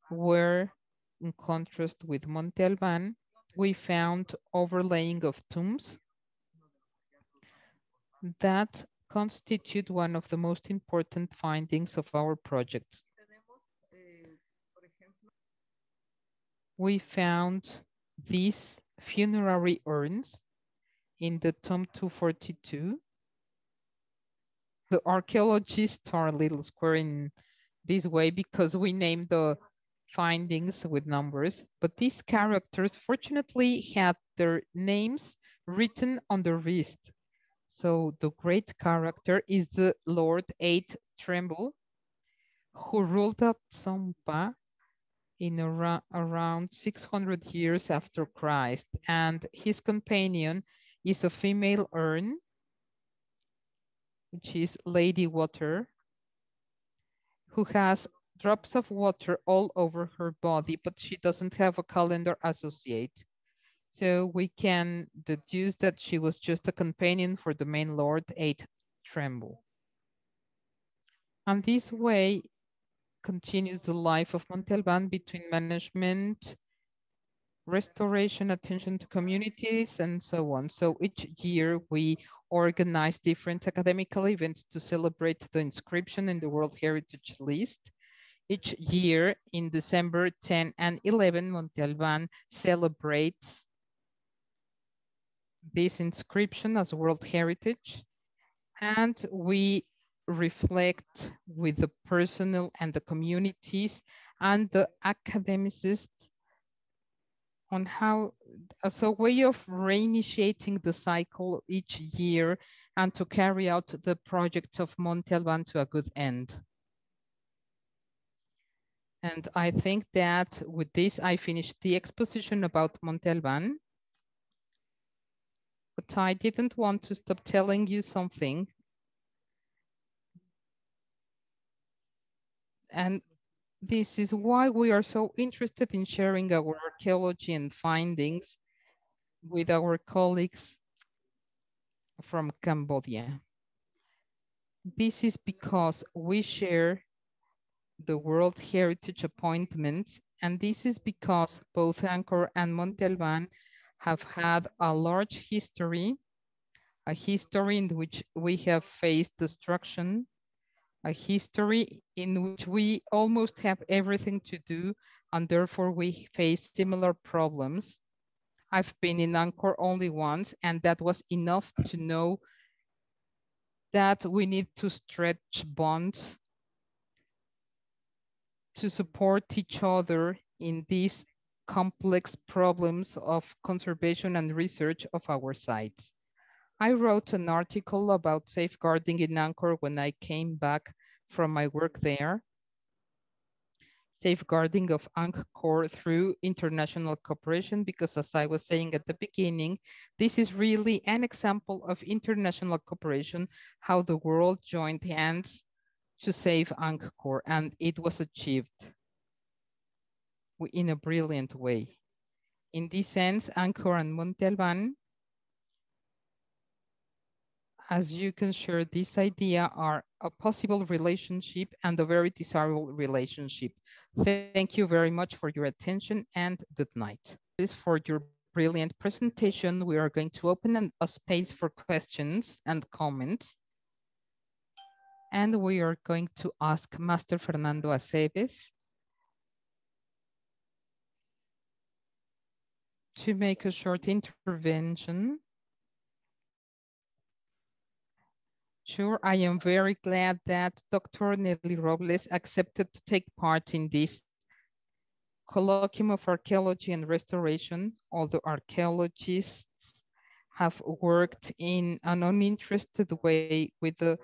where in contrast with Monte Alban, we found overlaying of tombs that constitute one of the most important findings of our project. We found these funerary urns in the tomb 242. The archaeologists are a little square in this way because we named the findings with numbers, but these characters fortunately had their names written on the wrist. So the great character is the Lord Eight Tremble, who ruled at Tzompa in around 600 years after Christ. And his companion is a female urn, which is Lady Water, who has drops of water all over her body, but she doesn't have a calendar associate. So we can deduce that she was just a companion for the main lord, Eight Tremble. And this way continues the life of Monte Alban between management, restoration, attention to communities, and so on. So each year we organize different academical events to celebrate the inscription in the World Heritage List each year in December 10 and 11, Monte Alban celebrates this inscription as World Heritage. And we reflect with the personal and the communities and the academicists on how, as a way of reinitiating the cycle each year and to carry out the projects of Monte Alban to a good end. And I think that with this, I finished the exposition about Monte Alban. But I didn't want to stop telling you something. And this is why we are so interested in sharing our archaeology and findings with our colleagues from Cambodia. This is because we share the World Heritage appointments, and this is because both Angkor and Monte Alban have had a large history, a history in which we have faced destruction, a history in which we almost have everything to do, and therefore we face similar problems. I've been in Angkor only once, and that was enough to know that we need to stretch bonds to support each other in these complex problems of conservation and research of our sites. I wrote an article about safeguarding in Angkor when I came back from my work there. Safeguarding of Angkor through international cooperation, because as I was saying at the beginning, this is really an example of international cooperation, how the world joined hands to save Angkor, and it was achieved in a brilliant way. In this sense, Angkor and Monte Alban as you can share this idea are a possible relationship and a very desirable relationship. Thank you very much for your attention and good night. This for your brilliant presentation. We are going to open a space for questions and comments. And we are going to ask Master Fernando Aceves to make a short intervention. Sure, I am very glad that Dr. Nelly Robles accepted to take part in this colloquium of archaeology and restoration, although archaeologists have worked in an uninterested way with the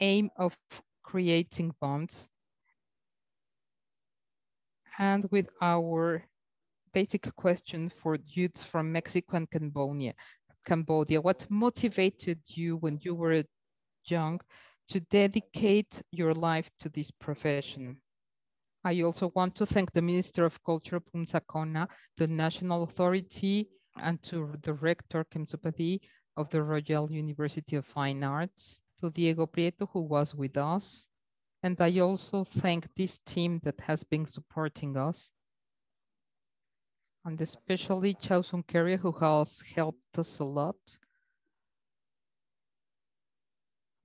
aim of creating bonds and with our basic question for youths from Mexico and Cambodia. Cambodia, what motivated you when you were young to dedicate your life to this profession? I also want to thank the Minister of Culture, Phoeurng Sackona, the National Authority, and to the Rector, Kemsupadi, of the Royal University of Fine Arts, to Diego Prieto, who was with us. And I also thank this team that has been supporting us, and especially Chausun Kerry, who has helped us a lot.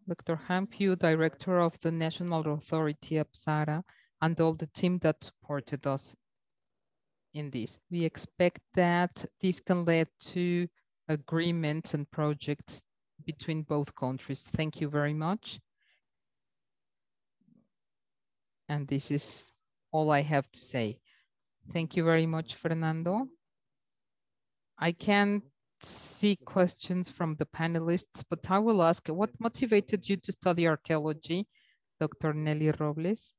Dr. Han Director of the National Authority Apsara, and all the team that supported us in this. We expect that this can lead to agreements and projects between both countries. Thank you very much. And this is all I have to say. Thank you very much, Fernando. I can't see questions from the panelists, but I will ask, what motivated you to study archaeology, Dr. Nelly Robles?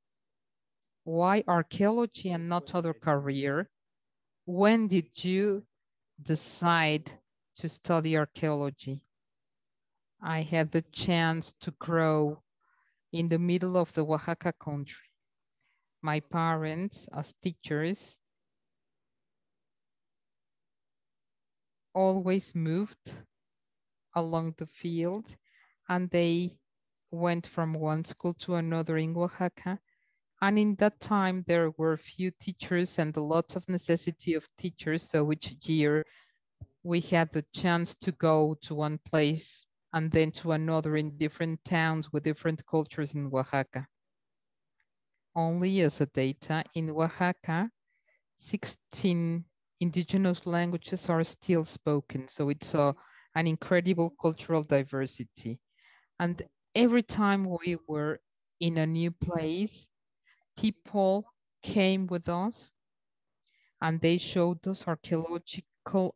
Why archaeology and not other career? When did you decide to study archaeology? I had the chance to grow in the middle of the Oaxaca country my parents as teachers always moved along the field and they went from one school to another in Oaxaca. And in that time, there were few teachers and a lot of necessity of teachers. So each year we had the chance to go to one place and then to another in different towns with different cultures in Oaxaca only as a data in Oaxaca, 16 indigenous languages are still spoken. So it's a, an incredible cultural diversity. And every time we were in a new place, people came with us and they showed us archaeological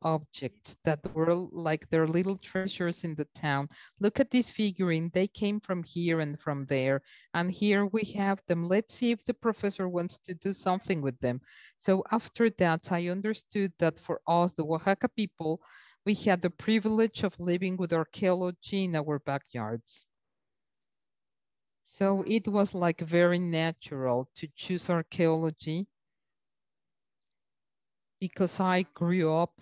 objects that were like their little treasures in the town. Look at this figurine. They came from here and from there. And here we have them. Let's see if the professor wants to do something with them. So after that, I understood that for us, the Oaxaca people, we had the privilege of living with archaeology in our backyards. So it was like very natural to choose archaeology because I grew up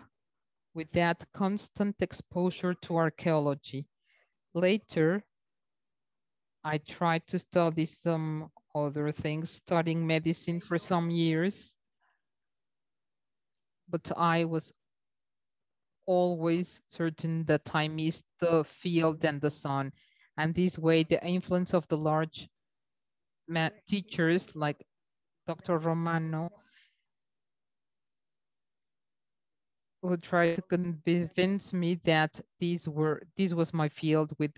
with that constant exposure to archaeology. Later, I tried to study some other things, studying medicine for some years, but I was always certain that I missed the field and the sun. And this way, the influence of the large teachers like Dr. Romano who tried to convince me that these were this was my field with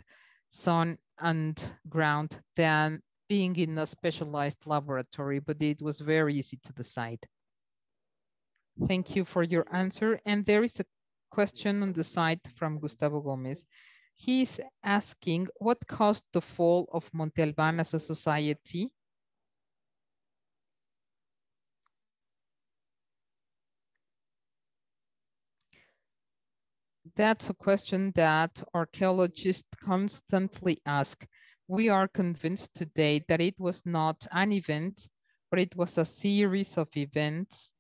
sun and ground than being in a specialized laboratory, but it was very easy to decide. Thank you for your answer. And there is a question on the side from Gustavo Gomez. He's asking what caused the fall of Monte as a society That's a question that archaeologists constantly ask. We are convinced today that it was not an event, but it was a series of events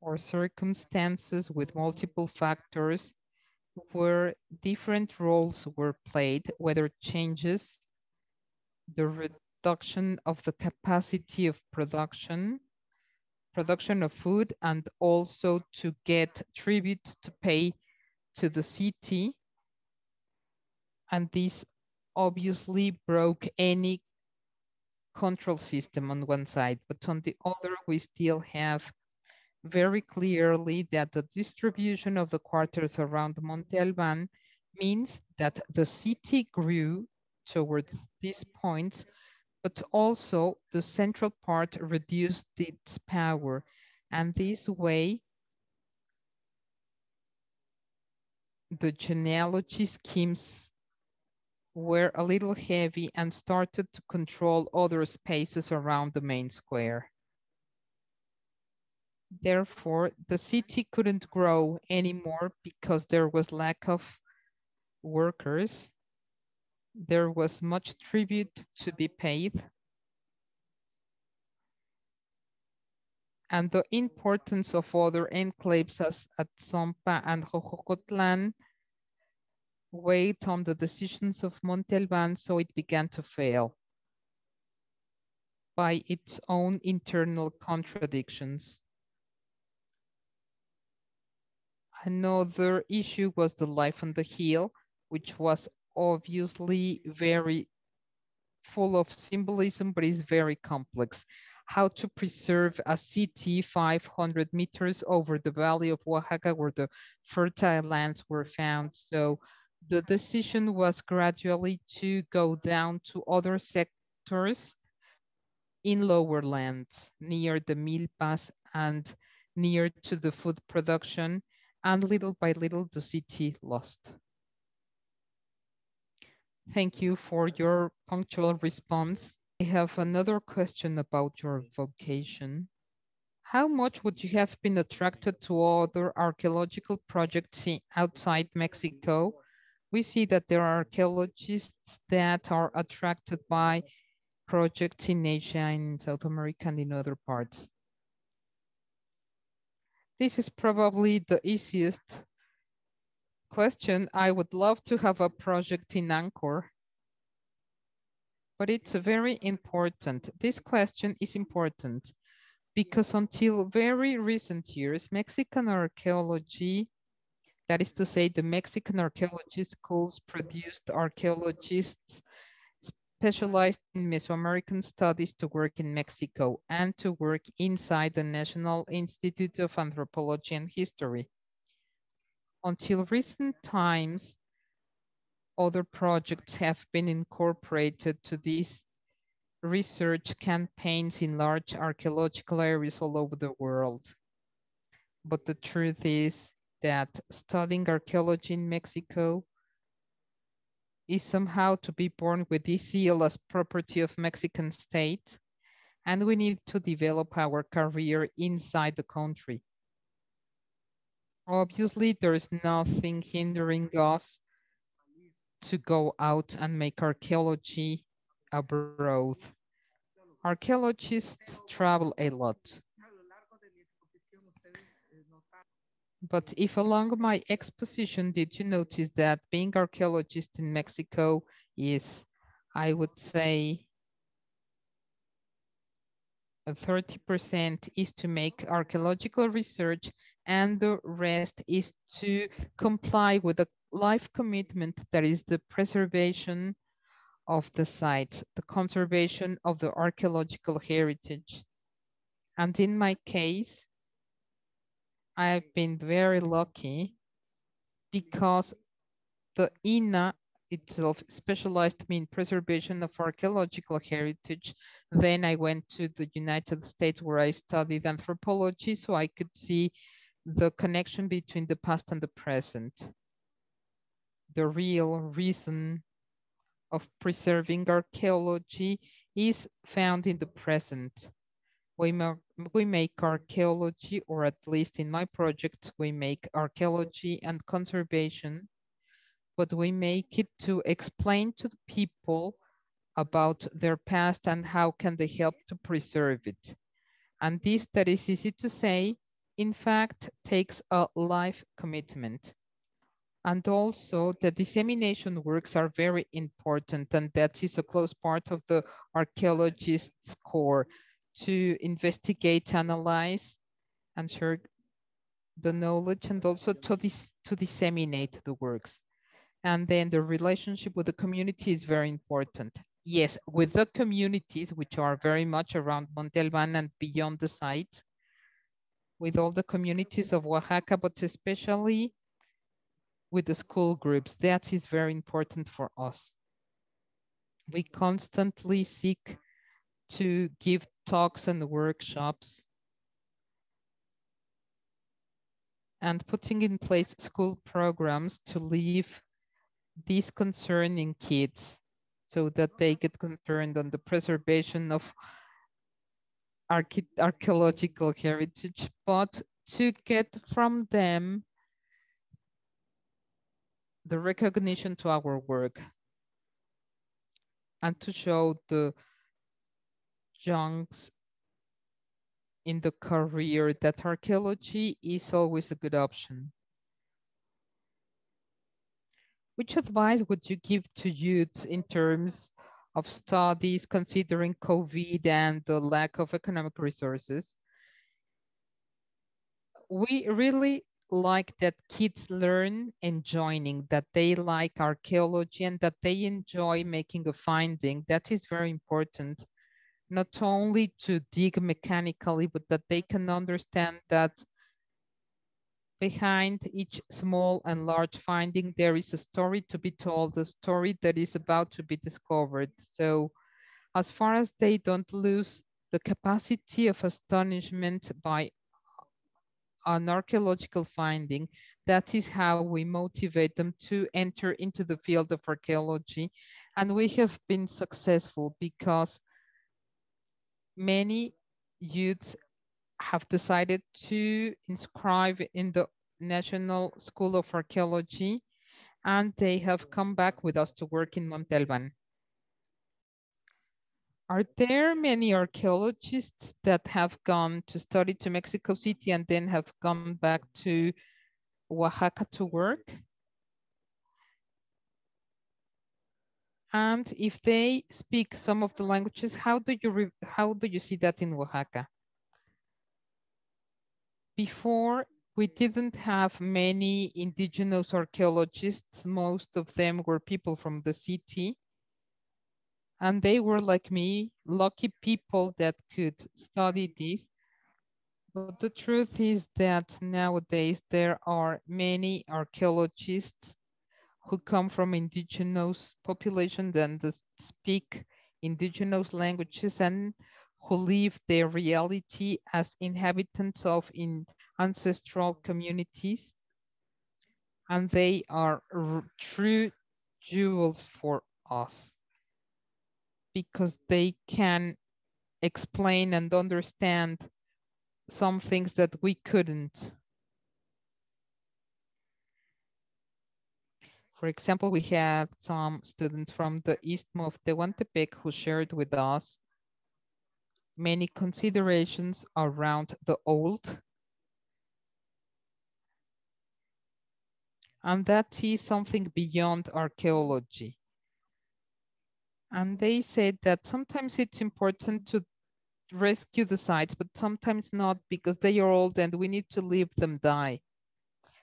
or circumstances with multiple factors where different roles were played, whether changes, the reduction of the capacity of production, production of food, and also to get tribute to pay to the city. And this obviously broke any control system on one side, but on the other, we still have very clearly that the distribution of the quarters around Monte Alban means that the city grew towards these points, but also the central part reduced its power. And this way, the genealogy schemes were a little heavy and started to control other spaces around the main square. Therefore, the city couldn't grow anymore because there was lack of workers. There was much tribute to be paid. And the importance of other enclaves as at Zompa and Xoxocotlán weighed on the decisions of Monte Alban, so it began to fail by its own internal contradictions. Another issue was the life on the hill, which was obviously very full of symbolism, but is very complex. How to preserve a city 500 meters over the valley of Oaxaca where the fertile lands were found. So the decision was gradually to go down to other sectors in lower lands near the milpas and near to the food production and little by little the city lost. Thank you for your punctual response. I have another question about your vocation. How much would you have been attracted to other archaeological projects outside Mexico we see that there are archaeologists that are attracted by projects in Asia, in South America, and in other parts. This is probably the easiest question. I would love to have a project in Angkor, but it's very important. This question is important because until very recent years, Mexican archaeology that is to say, the Mexican archaeology schools produced archaeologists specialized in Mesoamerican studies to work in Mexico and to work inside the National Institute of Anthropology and History. Until recent times, other projects have been incorporated to these research campaigns in large archaeological areas all over the world. But the truth is that studying archaeology in Mexico is somehow to be born with this seal as property of Mexican state, and we need to develop our career inside the country. Obviously, there is nothing hindering us to go out and make archaeology abroad. Archaeologists travel a lot. But if along my exposition, did you notice that being archaeologist in Mexico is, I would say, 30% is to make archaeological research and the rest is to comply with a life commitment that is the preservation of the site, the conservation of the archaeological heritage. And in my case, I've been very lucky because the INAH itself specialized me in preservation of archaeological heritage. Then I went to the United States where I studied anthropology so I could see the connection between the past and the present. The real reason of preserving archaeology is found in the present we, we make archaeology, or at least in my project, we make archaeology and conservation, but we make it to explain to the people about their past and how can they help to preserve it. And this that is easy to say, in fact, takes a life commitment. And also the dissemination works are very important and that is a close part of the archaeologist's core to investigate, analyze, and share the knowledge and also to, dis to disseminate the works. And then the relationship with the community is very important. Yes, with the communities, which are very much around Monte Albán and beyond the site, with all the communities of Oaxaca, but especially with the school groups. That is very important for us. We constantly seek to give talks and workshops and putting in place school programs to leave these concerning kids so that they get concerned on the preservation of archaeological heritage, but to get from them the recognition to our work and to show the junks in the career that archaeology is always a good option. Which advice would you give to youth in terms of studies considering COVID and the lack of economic resources? We really like that kids learn enjoying, that they like archaeology and that they enjoy making a finding. That is very important, not only to dig mechanically, but that they can understand that behind each small and large finding, there is a story to be told, a story that is about to be discovered. So as far as they don't lose the capacity of astonishment by an archaeological finding, that is how we motivate them to enter into the field of archaeology. And we have been successful because many youths have decided to inscribe in the National School of Archaeology and they have come back with us to work in Monte Albán. Are there many archaeologists that have gone to study to Mexico City and then have gone back to Oaxaca to work? And if they speak some of the languages, how do you how do you see that in Oaxaca? Before, we didn't have many indigenous archaeologists. Most of them were people from the city and they were like me, lucky people that could study this. But the truth is that nowadays there are many archaeologists who come from indigenous populations and speak indigenous languages and who live their reality as inhabitants of in ancestral communities. And they are true jewels for us because they can explain and understand some things that we couldn't. For example, we have some students from the Istmo of Tehuantepec who shared with us many considerations around the old. And that is something beyond archaeology. And they said that sometimes it's important to rescue the sites, but sometimes not because they are old and we need to leave them die.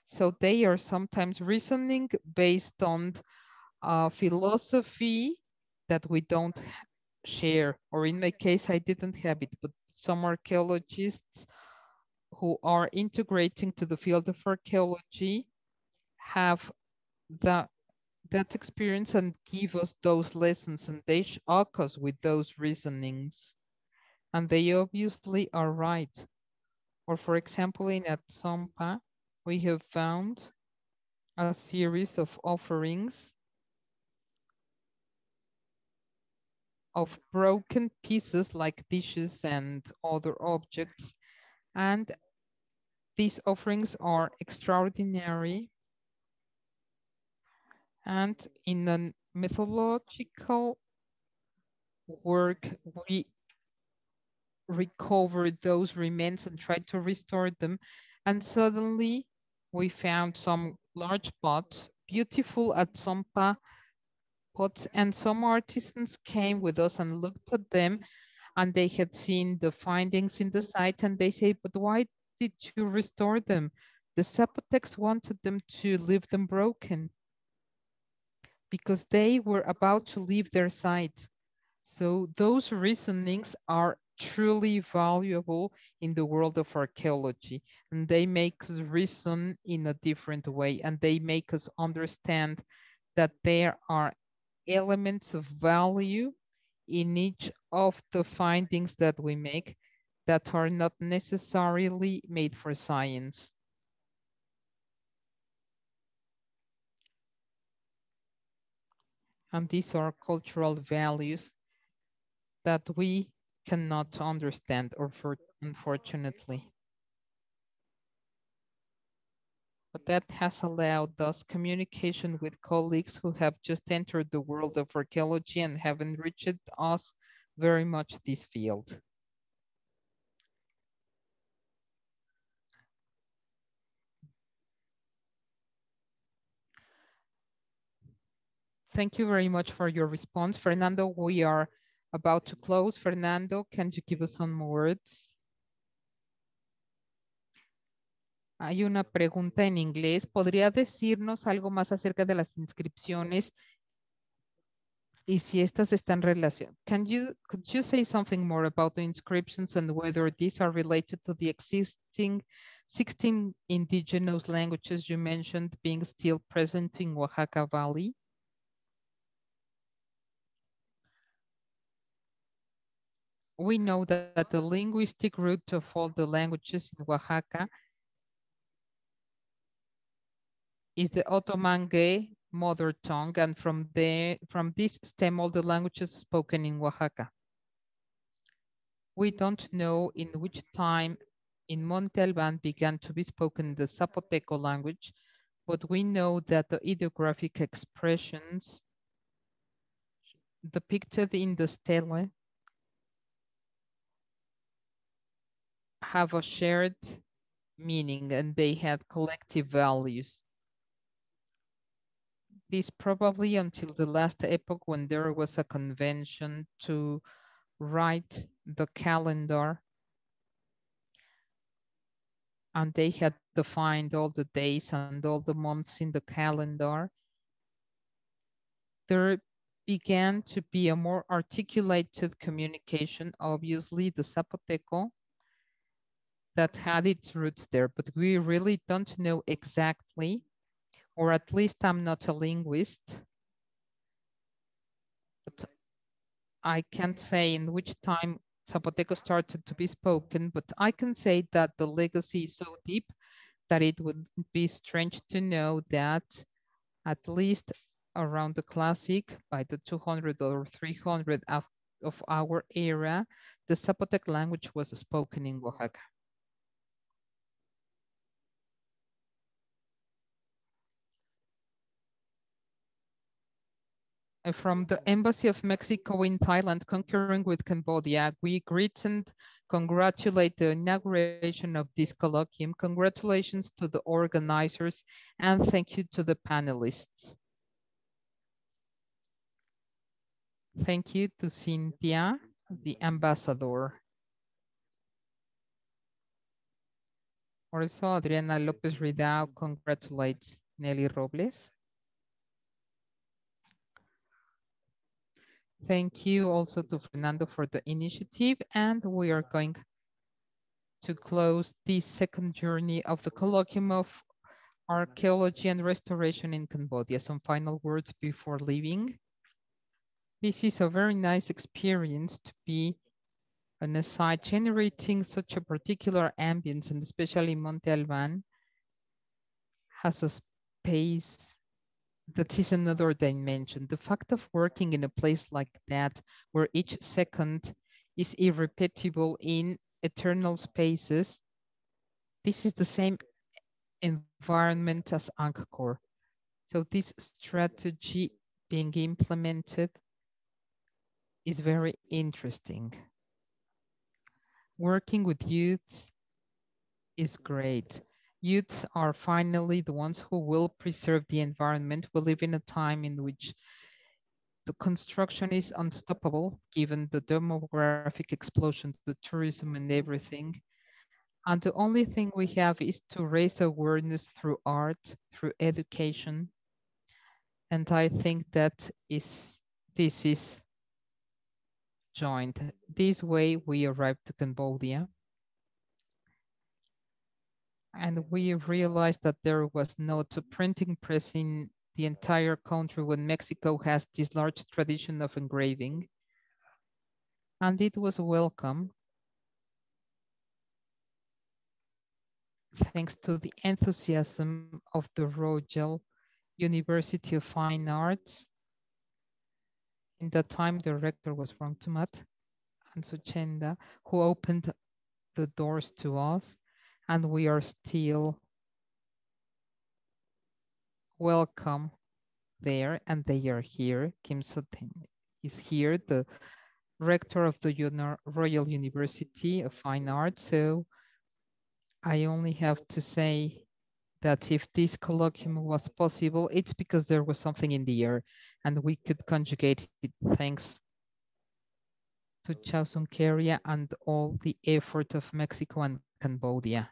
So they are sometimes reasoning based on a philosophy that we don't share, or in my case, I didn't have it, but some archaeologists who are integrating to the field of archaeology have the that experience and give us those lessons and they shock us with those reasonings. And they obviously are right. Or for example, in Atzompa, we have found a series of offerings of broken pieces like dishes and other objects. And these offerings are extraordinary and in a methodological work, we recovered those remains and tried to restore them. And suddenly we found some large pots beautiful at Atzompa pots and some artisans came with us and looked at them and they had seen the findings in the site and they say, but why did you restore them? The Zapotecs wanted them to leave them broken because they were about to leave their site. So those reasonings are truly valuable in the world of archaeology and they make us reason in a different way and they make us understand that there are elements of value in each of the findings that we make that are not necessarily made for science. And these are cultural values that we cannot understand or for, unfortunately. But that has allowed us communication with colleagues who have just entered the world of archaeology and have enriched us very much this field. Thank you very much for your response. Fernando, we are about to close. Fernando, can you give us some words? Hay una pregunta en inglés. ¿Podría decirnos algo más acerca de las inscripciones y si estas están relacionadas? Can you, could you say something more about the inscriptions and whether these are related to the existing 16 indigenous languages you mentioned being still present in Oaxaca Valley? We know that, that, the linguistic root of all the languages in Oaxaca is the Otomangue mother tongue, and from there, from this stem all the languages spoken in Oaxaca. We don't know in which time in Monte Alban began to be spoken the Zapoteco language, but we know that the ideographic expressions depicted in the stele have a shared meaning and they had collective values. This probably until the last epoch when there was a convention to write the calendar and they had defined all the days and all the months in the calendar. There began to be a more articulated communication. Obviously, the Zapoteco that had its roots there, but we really don't know exactly, or at least I'm not a linguist, but I can't say in which time Zapoteco started to be spoken, but I can say that the legacy is so deep that it would be strange to know that at least around the classic by the 200 or 300 of, of our era, the Zapotec language was spoken in Oaxaca. Uh, from the Embassy of Mexico in Thailand concurring with Cambodia. We greet and congratulate the inauguration of this colloquium. Congratulations to the organizers and thank you to the panelists. Thank you to Cynthia, the ambassador. Also, Adriana Lopez Ridao congratulates Nelly Robles. Thank you also to Fernando for the initiative and we are going to close this second journey of the colloquium of archaeology and restoration in Cambodia. Some final words before leaving. This is a very nice experience to be on a site generating such a particular ambience and especially Monte Alban has a space that is another dimension. The fact of working in a place like that, where each second is irrepeatable in eternal spaces, this is the same environment as Angkor. So this strategy being implemented is very interesting. Working with youth is great. Youths are finally the ones who will preserve the environment. We live in a time in which the construction is unstoppable given the demographic explosion, the tourism and everything. And the only thing we have is to raise awareness through art, through education. And I think that is this is joined. This way we arrived to Cambodia. And we realized that there was no printing press in the entire country when Mexico has this large tradition of engraving. And it was welcome. Thanks to the enthusiasm of the Royal University of Fine Arts. In that time, the rector was from Tumat and Suchenda, who opened the doors to us, and we are still welcome there, and they are here. Kim Soten is here, the rector of the Royal University of Fine Arts. So I only have to say that if this colloquium was possible, it's because there was something in the air and we could conjugate it thanks to Chau Sun Kerya and all the effort of Mexico and Cambodia.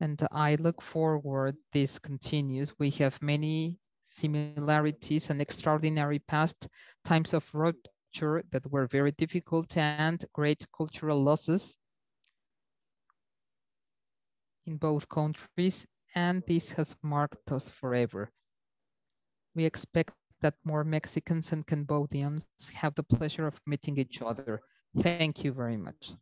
And I look forward this continues. We have many similarities and extraordinary past times of rupture that were very difficult and great cultural losses in both countries, and this has marked us forever. We expect that more Mexicans and Cambodians have the pleasure of meeting each other. Thank you very much.